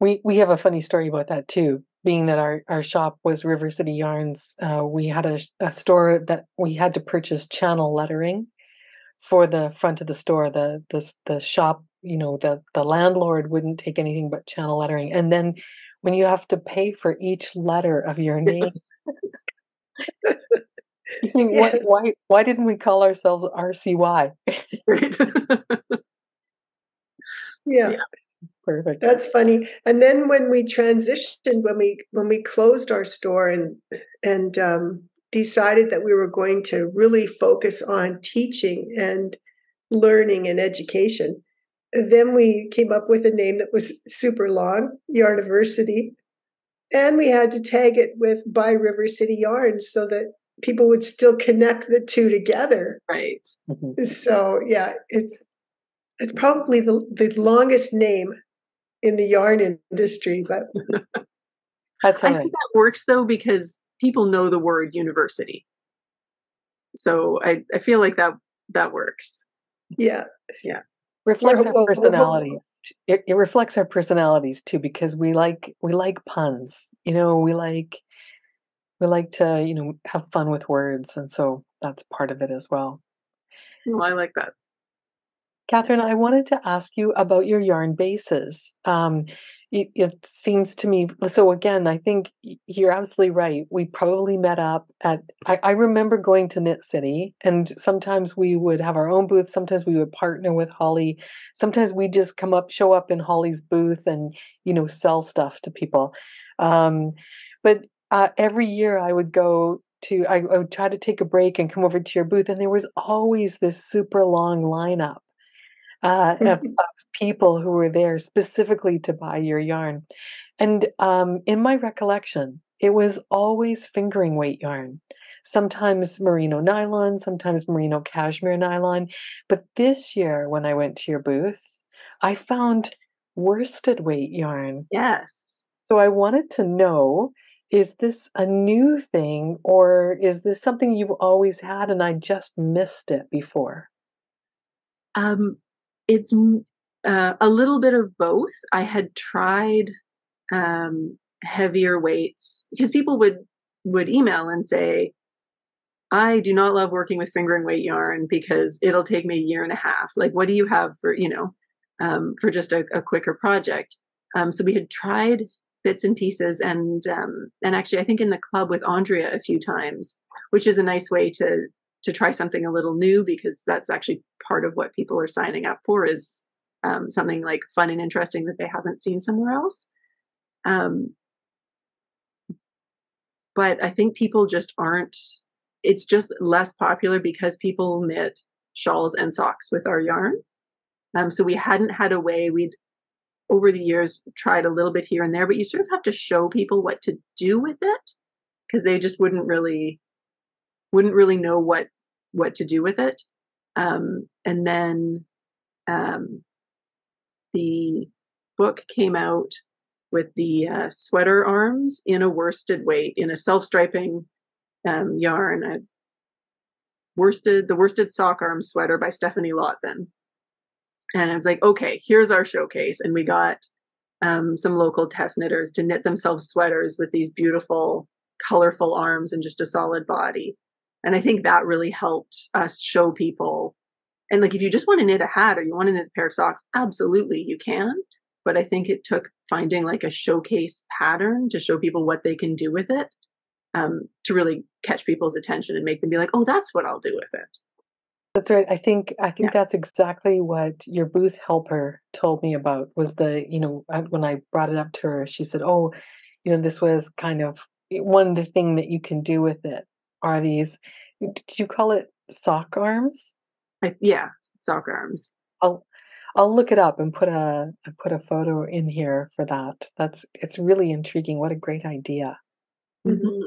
we we have a funny story about that too. Being that our, our shop was River City Yarns, uh, we had a, a store that we had to purchase channel lettering for the front of the store. The the the shop, you know, the the landlord wouldn't take anything but channel lettering. And then when you have to pay for each letter of your name, yes. why, why, why didn't we call ourselves RCY? yeah. yeah. Perfect. That's funny. And then when we transitioned, when we when we closed our store and and um, decided that we were going to really focus on teaching and learning and education, then we came up with a name that was super long, Yarniversity, and we had to tag it with by River City Yarns so that people would still connect the two together. Right. Mm-hmm. So yeah, it's it's probably the, the longest name in the yarn industry, but that's I think that works though because people know the word university. So I, I feel like that that works. Yeah. Yeah. Reflects our personalities. It, it reflects our personalities too because we like we like puns. You know, we like we like to, you know, have fun with words, and so that's part of it as well. Well, I like that. Catherine, I wanted to ask you about your yarn bases. Um, it, it seems to me so. Again, I think you're absolutely right. We probably met up at. I, I remember going to Knit City, and sometimes we would have our own booth. Sometimes we would partner with Holly. Sometimes we just come up, show up in Holly's booth, and you know, sell stuff to people. Um, but uh, every year, I would go to. I, I would try to take a break and come over to your booth, and there was always this super long lineup uh, of, of, people who were there specifically to buy your yarn. And um, in my recollection, it was always fingering weight yarn. Sometimes merino nylon, sometimes merino cashmere nylon. But this year, when I went to your booth, I found worsted weight yarn. Yes. So I wanted to know is this a new thing or is this something you've always had and I just missed it before? Um, it's uh, a little bit of both. I had tried um, heavier weights because people would would email and say, "I do not love working with fingering weight yarn because it'll take me a year and a half. Like, what do you have for you know um, for just a, a quicker project?" Um, so we had tried bits and pieces, and um, and actually, I think in the club with Andrea a few times, which is a nice way to to try something a little new because that's actually part of what people are signing up for is um, something like fun and interesting that they haven't seen somewhere else. Um, but I think people just aren't. It's just less popular because people knit shawls and socks with our yarn. Um, so we hadn't had a way. We'd over the years tried a little bit here and there, but you sort of have to show people what to do with it because they just wouldn't really wouldn't really know what what to do with it. Um, and then um, the book came out with the uh, sweater arms in a worsted weight in a self-striping um, yarn. A worsted the worsted sock arm sweater by Stephanie Lotven. And I was like, okay, here's our showcase, and we got um, some local test knitters to knit themselves sweaters with these beautiful, colorful arms and just a solid body. And I think that really helped us show people. And like, if you just want to knit a hat or you want to knit a pair of socks, absolutely you can. But I think it took finding like a showcase pattern to show people what they can do with it um, to really catch people's attention and make them be like, oh, that's what I'll do with it. That's right. I think I think yeah. that's exactly what your booth helper told me about. Was the you know when I brought it up to her, she said, "Oh, you know, this was kind of one of the thing that you can do with it are these did you call it sock arms? I, yeah sock arms. I'll i'll look it up and put a put a photo in here for that. That's it's really intriguing. What a great idea. Mm-hmm.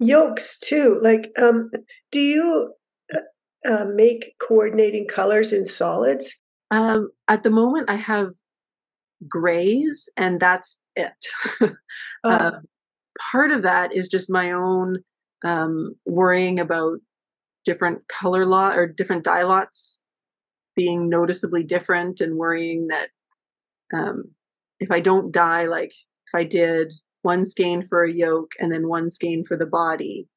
yokes too like um do you uh, uh, make coordinating colors in solids? Um at the moment i have grays and that's it. Oh. uh, part of that is just my own um, worrying about different color lot or different dye lots being noticeably different and worrying that um, if I don't dye, like if I did one skein for a yoke and then one skein for the body,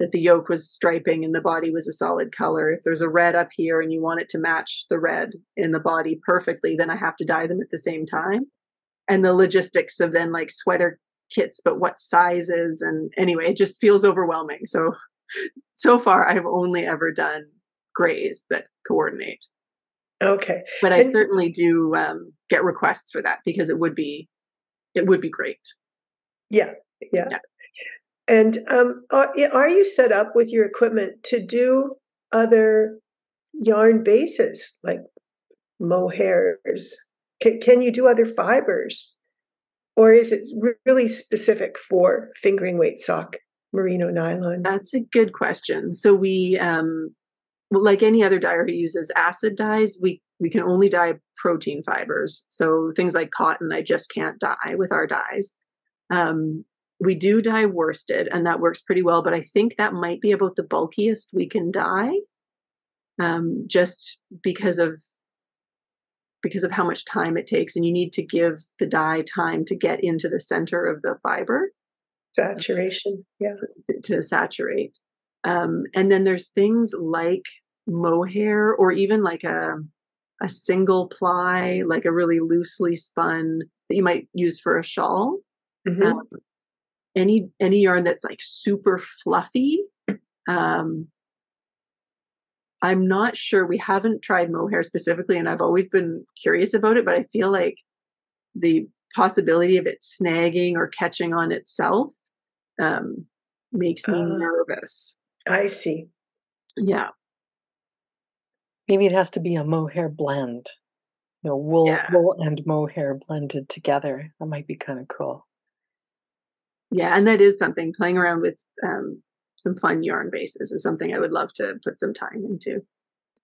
that the yoke was striping and the body was a solid color. If there's a red up here and you want it to match the red in the body perfectly, then I have to dye them at the same time. And the logistics of then like sweater kits, but what sizes. And anyway, it just feels overwhelming. So, so far, I've only ever done grays that coordinate. Okay. But I and, certainly do um, get requests for that because it would be, it would be great. Yeah. Yeah. yeah. And um, are, are you set up with your equipment to do other yarn bases like mohairs? Can, can you do other fibers? Or is it really specific for fingering weight sock merino nylon? That's a good question. So we, um, like any other dyer who uses acid dyes, we we can only dye protein fibers. So things like cotton, I just can't dye with our dyes. Um, we do dye worsted, and that works pretty well. But I think that might be about the bulkiest we can dye, um, just because of because of how much time it takes and you need to give the dye time to get into the center of the fiber Saturation, yeah. To, to saturate. Um, and then there's things like mohair or even like a a single ply, like a really loosely spun that you might use for a shawl. Mm-hmm. Um, any any yarn that's like super fluffy. Um, I'm not sure. We haven't tried mohair specifically, and I've always been curious about it. But I feel like the possibility of it snagging or catching on itself um, makes me uh, nervous. I see. Yeah. Maybe it has to be a mohair blend. You know, wool, yeah. wool and mohair blended together. That might be kind of cool. Yeah, and that is something playing around with um, some fun yarn bases is something I would love to put some time into.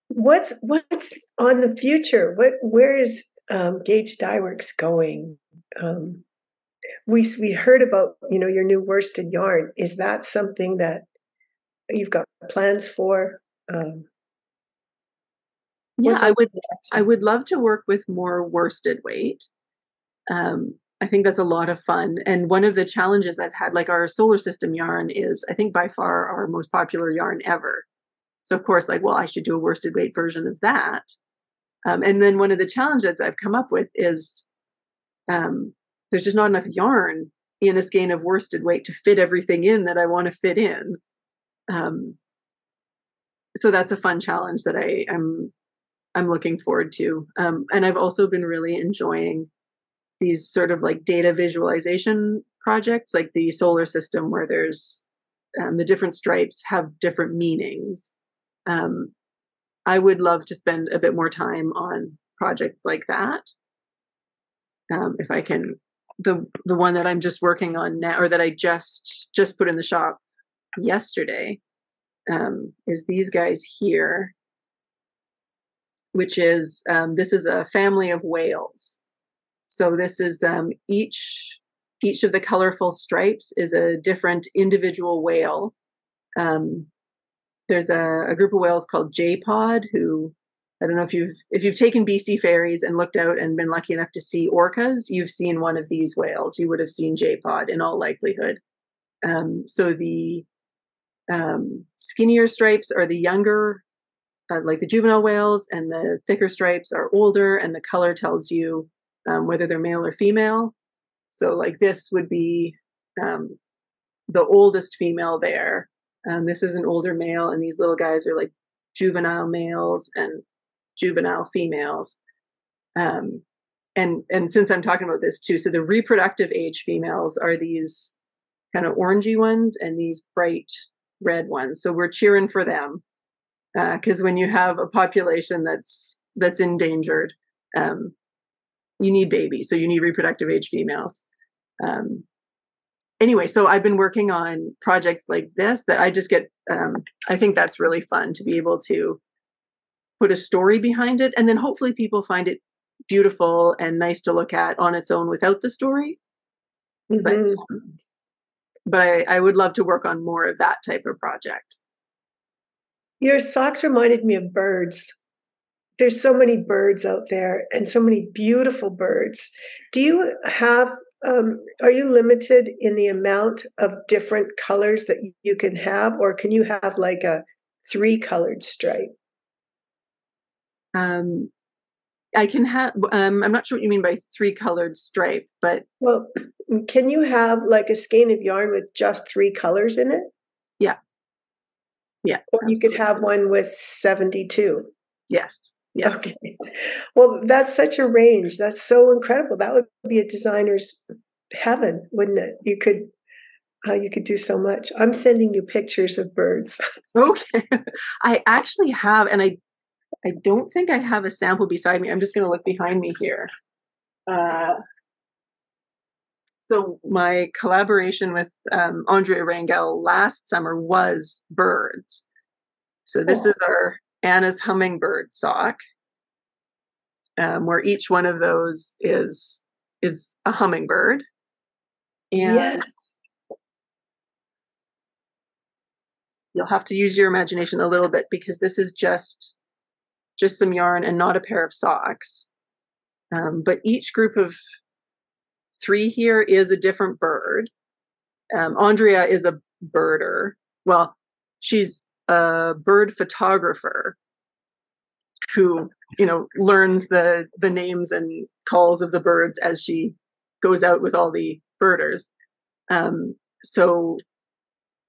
What's what's on the future? What where is um, Gauge Dye Works going? Um, we we heard about you know your new worsted yarn. Is that something that you've got plans for? Um, yeah, I would. I would love to work with more worsted weight. Um, I think that's a lot of fun. And one of the challenges I've had, like our solar system yarn, is I think by far our most popular yarn ever. So of course, like, well, I should do a worsted weight version of that. Um, and then one of the challenges I've come up with is um, there's just not enough yarn in a skein of worsted weight to fit everything in that I want to fit in. Um, so that's a fun challenge that I am I'm looking forward to. Um, and I've also been really enjoying these sort of like data visualization projects, like the solar system, where there's um, the different stripes have different meanings. Um, I would love to spend a bit more time on projects like that. Um, if I can, the the one that I'm just working on now, or that I just just put in the shop yesterday, um, is these guys here which is um, this is a family of whales. So this is um, each each of the colorful stripes is a different individual whale. Um, there's a, a, group of whales called J-pod who I don't know if you've if you've taken BC ferries and looked out and been lucky enough to see orcas, you've seen one of these whales. You would have seen J-pod in all likelihood. Um, so the um, skinnier stripes are the younger uh, like the juvenile whales and the thicker stripes are older and the color tells you um, whether they're male or female. So like this would be um, the oldest female there. Um, this is an older male and these little guys are like juvenile males and juvenile females. Um, and and since i'm talking about this too so the reproductive age females are these kind of orangey ones and these bright red ones. So we're cheering for them because uh, when you have a population that's that's endangered, um, you need babies, so you need reproductive age females. Um, anyway, so I've been working on projects like this that I just get. Um, I think that's really fun to be able to put a story behind it, and then hopefully people find it beautiful and nice to look at on its own without the story. Mm-hmm. But um, but I, I would love to work on more of that type of project. Your socks reminded me of birds. There's so many birds out there and so many beautiful birds. Do you have, um, are you limited in the amount of different colors that you can have, or can you have like a three colored stripe? Um, I can have, um, I'm not sure what you mean by three colored stripe, but. Well, can you have like a skein of yarn with just three colors in it? Yeah. Yeah. Or absolutely. you could have one with 72. Yes. Yeah. Okay. Well, that's such a range. That's so incredible. That would be a designer's heaven, wouldn't it? You could uh, you could do so much. I'm sending you pictures of birds. okay. I actually have, and I I don't think I have a sample beside me. I'm just going to look behind me here. Uh, so my collaboration with um, Andrea Rangel last summer was birds. So this oh. is our Anna's hummingbird sock, um, where each one of those is is a hummingbird. And yes. you'll have to use your imagination a little bit because this is just just some yarn and not a pair of socks. Um, but each group of three here is a different bird. um, Andrea is a birder. Well, she's a bird photographer who you know learns the the names and calls of the birds as she goes out with all the birders. Um, so,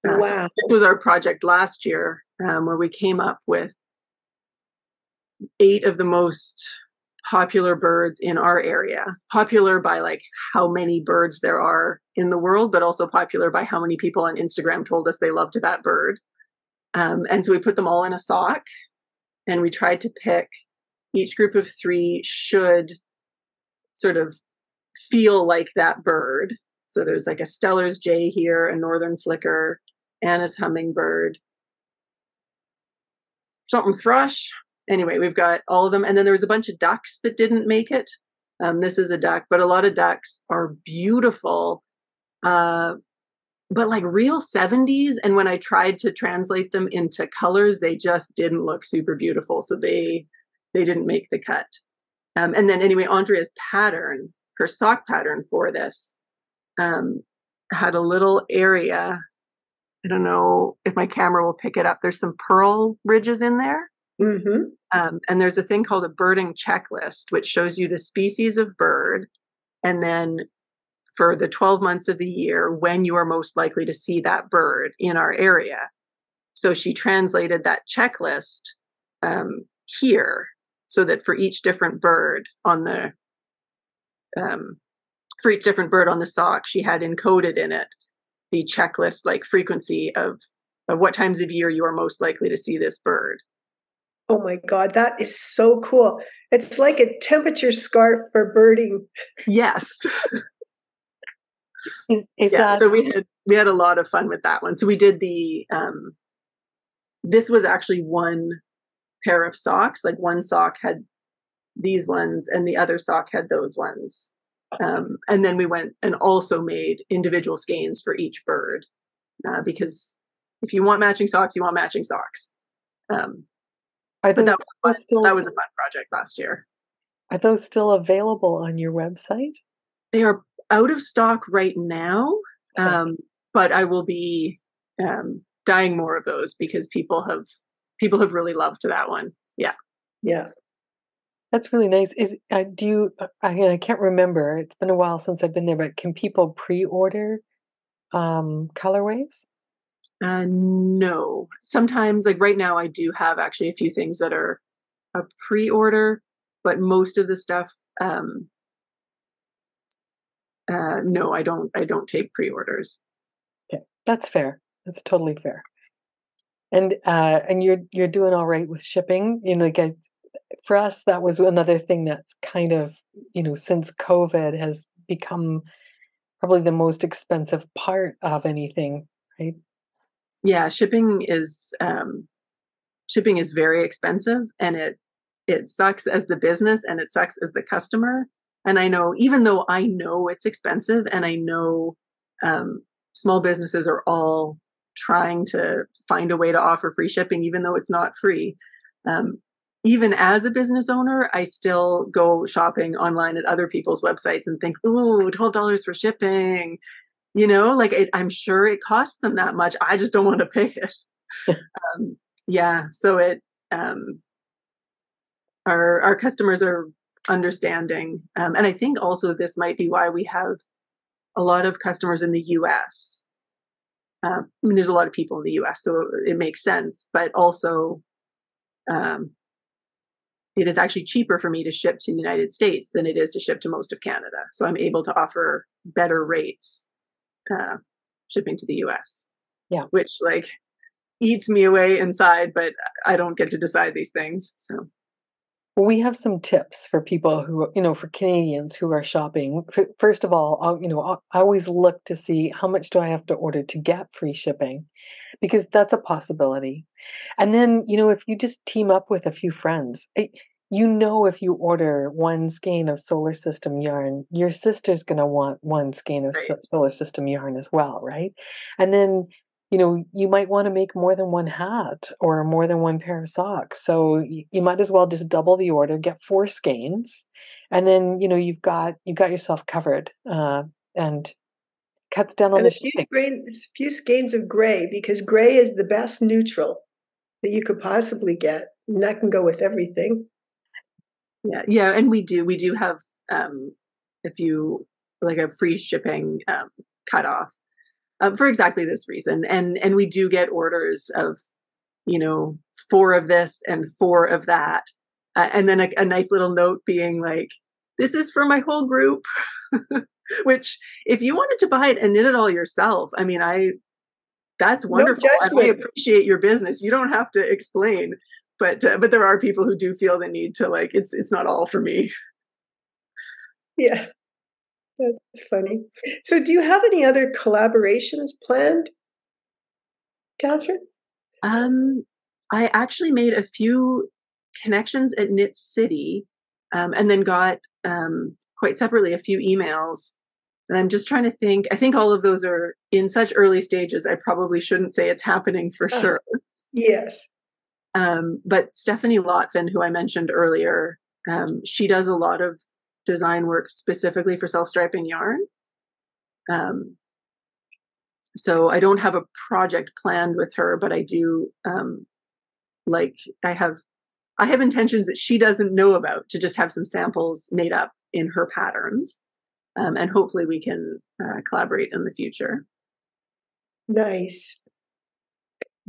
uh, Wow. so this was our project last year um, where we came up with eight of the most popular birds in our area. Popular by like how many birds there are in the world, but also popular by how many people on Instagram told us they loved that bird. Um, and so we put them all in a sock and we tried to pick each group of three should sort of feel like that bird. So there's like a Steller's jay here, a northern flicker, Anna's hummingbird, something thrush. Anyway, we've got all of them. And then there was a bunch of ducks that didn't make it. Um, this is a duck, but a lot of ducks are beautiful, uh, but like real 70s. And when I tried to translate them into colors, they just didn't look super beautiful. So they they didn't make the cut. Um, and then anyway, Andrea's pattern, her sock pattern for this, um, had a little area. I don't know if my camera will pick it up. There's some purl ridges in there. Mm-hmm. Um, and there's a thing called a birding checklist, which shows you the species of bird and then for the 12 months of the year when you are most likely to see that bird in our area. So she translated that checklist um, here so that for each different bird on the um, for each different bird on the sock, she had encoded in it the checklist like frequency of of what times of year you are most likely to see this bird. Oh my God, that is so cool. It's like a temperature scarf for birding. Yes. Is, is yeah. that So we had we had a lot of fun with that one. So we did the um this was actually one pair of socks. Like one sock had these ones and the other sock had those ones. Um, and then we went and also made individual skeins for each bird uh, because if you want matching socks, you want matching socks. Um, are but that was, still that was a fun project last year. are those still available on your website? They are out of stock right now, um, but I will be um, dyeing more of those because people have people have really loved that one. Yeah. Yeah. That's really nice. Is uh, do you? uh, I I can't remember. It's been a while since I've been there, but can people pre-order um, colorways? Uh, no, sometimes like right now I do have actually a few things that are a pre-order, but most of the stuff, um, uh, no, I don't. I don't take pre-orders. That's fair. That's totally fair. And uh, and you're you're doing all right with shipping. You know, like I, for us, that was another thing that's kind of you know since COVID has become probably the most expensive part of anything, right? yeah shipping is um shipping is very expensive and it it sucks as the business and it sucks as the customer and i know even though i know it's expensive and i know um small businesses are all trying to find a way to offer free shipping even though it's not free um even as a business owner, I still go shopping online at other people's websites and think, "Ooh, twelve dollars for shipping." you know like it, i'm sure it costs them that much i just don't want to pay it um, yeah so it um, our our customers are understanding um, and i think also this might be why we have a lot of customers in the us um, i mean there's a lot of people in the us so it makes sense but also um, it is actually cheaper for me to ship to the united states than it is to ship to most of canada so i'm able to offer better rates uh, shipping to the US. Yeah. Which like eats me away inside, but I don't get to decide these things. So Well, we have some tips for people who, you know, for Canadians who are shopping. F- First of all, I'll, you know, I'll- I always look to see how much do I have to order to get free shipping, because that's a possibility. And then, you know, if you just team up with a few friends, eh, you know, if you order one skein of solar system yarn, your sister's going to want one skein of so- solar system yarn as well, right? And then, you know, you might want to make more than one hat or more than one pair of socks. So you, you might as well just double the order, get four skeins, and then you know you've got you've got yourself covered. Uh, and cuts down on and the a few shipping. grains, few skeins of gray because gray is the best neutral that you could possibly get, and that can go with everything. Yeah, yeah, and we do we do have um, if you like a free shipping um, cutoff um, for exactly this reason, and and we do get orders of you know four of this and four of that, uh, and then a, a nice little note being like, "This is for my whole group." Which, if you wanted to buy it and knit it all yourself, I mean, I that's wonderful. and I appreciate your business. You don't have to explain, but uh, but there are people who do feel the need to like it's it's not all for me. Yeah, that's funny. So, do you have any other collaborations planned, Catherine? Um, I actually made a few connections at Knit City, um, and then got um, quite separately a few emails. And I'm just trying to think. I think all of those are in such early stages. I probably shouldn't say it's happening for Oh. sure. Yes. Um, but Stephanie Lotven, who I mentioned earlier, um, she does a lot of design work specifically for self-striping yarn. Um, so I don't have a project planned with her, but I do um, like I have I have intentions that she doesn't know about to just have some samples made up in her patterns, um, and hopefully we can uh, collaborate in the future. Nice.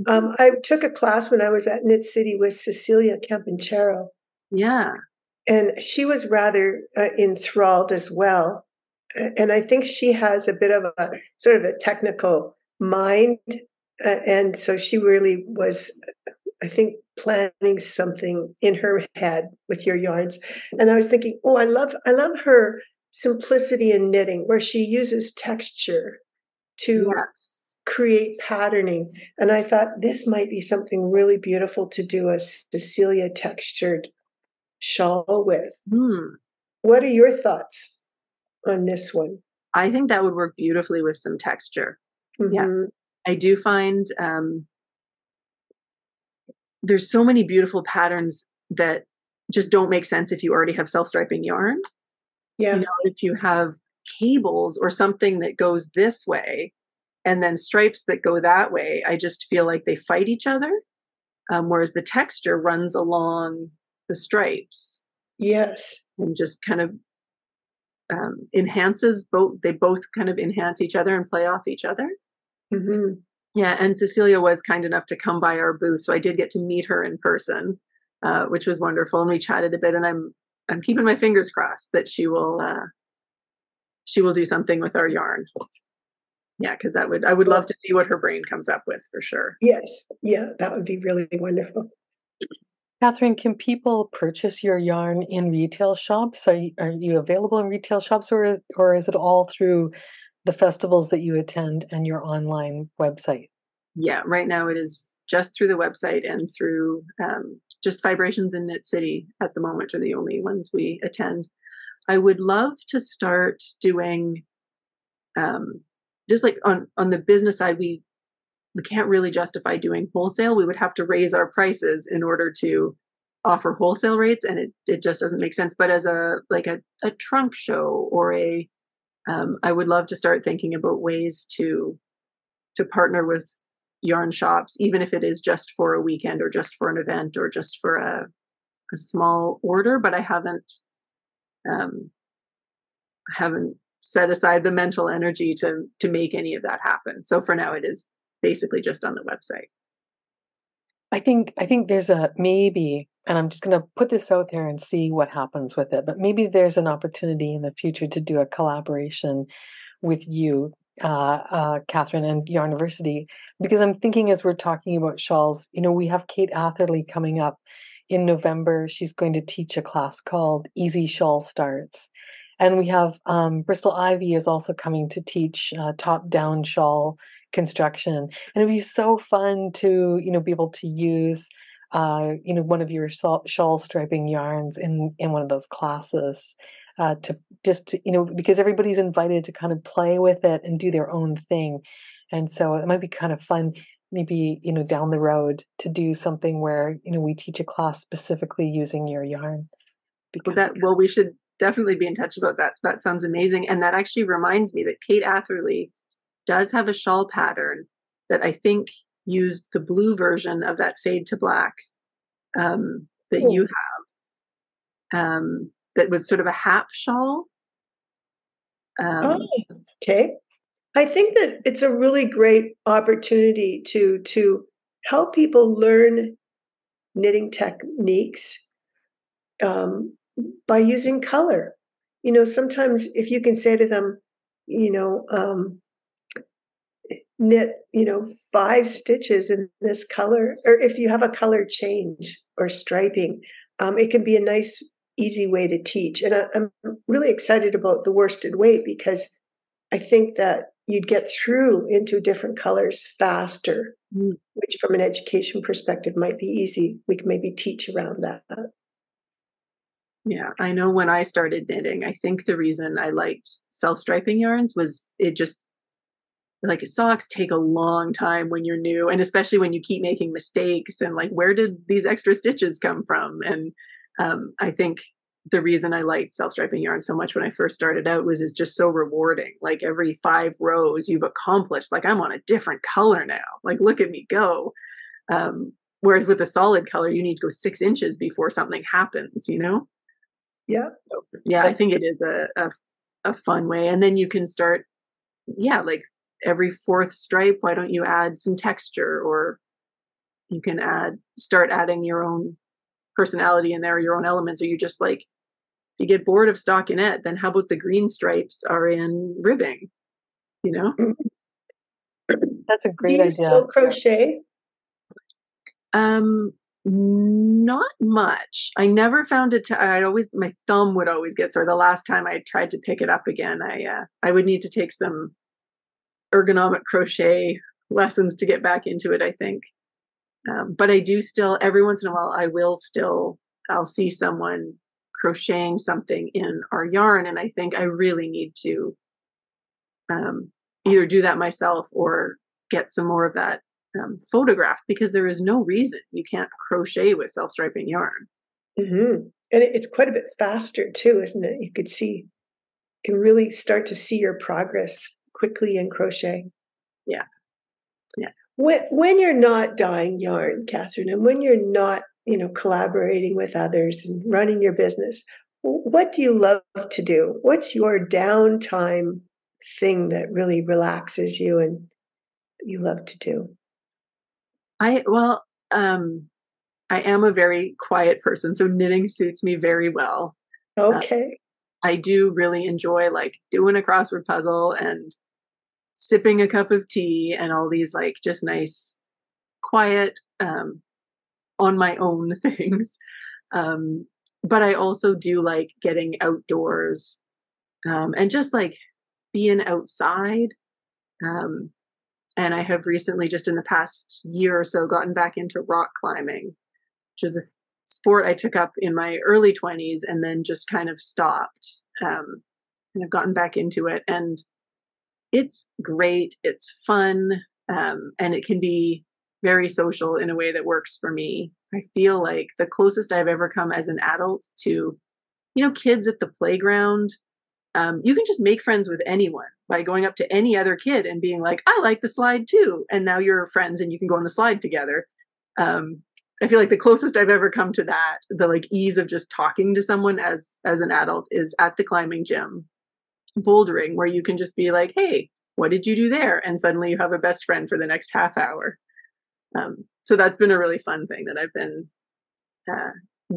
Um, I took a class when I was at Knit City with Cecilia Campochiaro, Yeah, and she was rather uh, enthralled as well. Uh, And I think she has a bit of a sort of a technical mind. Uh, and so she really was, I think, planning something in her head with your yarns. And I was thinking, oh, I love, I love her simplicity in knitting, where she uses texture to yes, create patterning. And I thought this might be something really beautiful to do a Cecilia textured shawl with. hmm. What are your thoughts on this one? I think that would work beautifully with some texture. Yeah. Mhm. I do find um, there's so many beautiful patterns that just don't make sense if you already have self-striping yarn. Yeah. You know, if you have cables or something that goes this way and then stripes that go that way, I just feel like they fight each other. Um, whereas the texture runs along the stripes Yes. and just kind of um, enhances both. They both kind of enhance each other and play off each other. hmm Yeah, and Cecilia was kind enough to come by our booth, so I did get to meet her in person, uh, which was wonderful. And we chatted a bit, and I'm I'm keeping my fingers crossed that she will uh, she will do something with our yarn. Yeah, because that would I would love to see what her brain comes up with for sure. Yes. Yeah, that would be really wonderful. Catherine, can people purchase your yarn in retail shops? Are you, are you available in retail shops, or is, or is it all through the festivals that you attend and your online website? Yeah, right now it is just through the website and through um, just vibrations in Knit City at the moment are the only ones we attend. I would love to start doing um, just like on on the business side, we we can't really justify doing wholesale. We would have to raise our prices in order to offer wholesale rates, and it it just doesn't make sense. But as a like a, a trunk show or a um, I would love to start thinking about ways to to partner with yarn shops, even if it is just for a weekend or just for an event or just for a a small order. But I haven't um, haven't set aside the mental energy to to make any of that happen. So for now, it is basically just on the website. I think I think there's a maybe, and I'm just going to put this out there and see what happens with it. But maybe there's an opportunity in the future to do a collaboration with you, uh, uh, Catherine, and Yarniversity, because I'm thinking as we're talking about shawls, you know, we have Kate Atherley coming up in November. She's going to teach a class called Easy Shawl Starts. And we have um, Bristol Ivy is also coming to teach uh, top down shawl construction and it'd be so fun to you know be able to use uh you know one of your shawl, striping yarns in in one of those classes uh to just to, you know because everybody's invited to kind of play with it and do their own thing and so it might be kind of fun maybe you know down the road to do something where you know we teach a class specifically using your yarn Well, that well, we should definitely be in touch about that. That sounds amazing, and that actually reminds me that Kate Atherley does have a shawl pattern that I think used the blue version of that fade to black um, that Cool. you have. Um, that was sort of a hap shawl. Um, Oh, okay. I think that it's a really great opportunity to to help people learn knitting techniques um, by using color. You know, sometimes if you can say to them, you know, um, knit, you know, five stitches in this color, or if you have a color change or striping, um, it can be a nice, easy way to teach. And I, I'm really excited about the worsted weight because I think that you'd get through into different colors faster, Mm. which from an education perspective might be easy. We can maybe teach around that. Yeah, I know when I started knitting, I think the reason I liked self striping yarns was it just like socks take a long time when you're new, and especially when you keep making mistakes and like, where did these extra stitches come from? And um, I think the reason I liked self striping yarn so much when I first started out was it's just so rewarding. Like every five rows you've accomplished, like I'm on a different color now. Like, look at me go. Um, whereas with a solid color, you need to go six inches before something happens, you know? Yeah. yeah i think it is a, a a fun way and then you can start yeah like every fourth stripe why don't you add some texture or you can add start adding your own personality in there your own elements or you just like if you get bored of stockinette then how about the green stripes are in ribbing you know That's a great idea. Do great you idea. still crochet? Um, not much. I never found it to. I'd always my thumb would always get sore. The last time I tried to pick it up again, I uh, I would need to take some ergonomic crochet lessons to get back into it. I think, um, but I do still every once in a while. I will still. I'll see someone crocheting something in our yarn, and I think I really need to um, either do that myself or get some more of that um, photographed because there is no reason you can't crochet with self striping yarn. hmm And it's quite a bit faster too, isn't it? You could see, you can really start to see your progress quickly in crochet. Yeah. Yeah. When when you're not dyeing yarn, Catherine, and when you're not, you know, collaborating with others and running your business, what do you love to do? What's your downtime thing that really relaxes you and you love to do? I well, um, I am a very quiet person, so knitting suits me very well. Okay. I do really enjoy like doing a crossword puzzle and sipping a cup of tea and all these like just nice, quiet, um, on my own things. Um, but I also do like getting outdoors um, and just like being outside. Um, and I have recently, just in the past year or so, gotten back into rock climbing, which is a sport I took up in my early 20s and then just kind of stopped. Um, and I've gotten back into it, and it's great. It's fun, um, and it can be very social in a way that works for me. I feel like the closest I've ever come as an adult to, you know, kids at the playground. Um, you can just make friends with anyone by going up to any other kid and being like, "I like the slide too," and now you're friends and you can go on the slide together. Um, I feel like the closest I've ever come to that, the like ease of just talking to someone as as an adult, is at the climbing gym, bouldering, where you can just be like, "Hey, what did you do there?" and suddenly you have a best friend for the next half hour. Um, so that's been a really fun thing that I've been uh,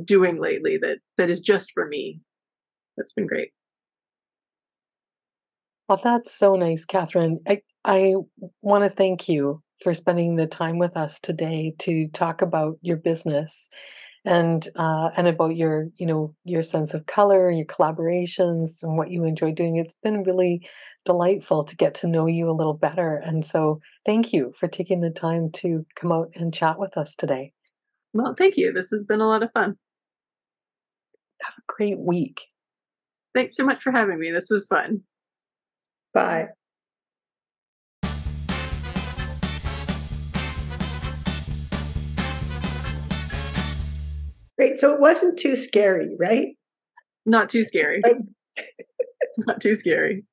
doing lately. That that is just for me. That's been great. Well, that's so nice, Catherine. I, I want to thank you for spending the time with us today to talk about your business and uh, and about your you know your sense of color, your collaborations, and what you enjoy doing. It's been really delightful to get to know you a little better, and so thank you for taking the time to come out and chat with us today. Well, thank you. This has been a lot of fun. Have a great week. Thanks so much for having me. This was fun. Bye. Great. So it wasn't too scary, right? Not too scary. Not too scary.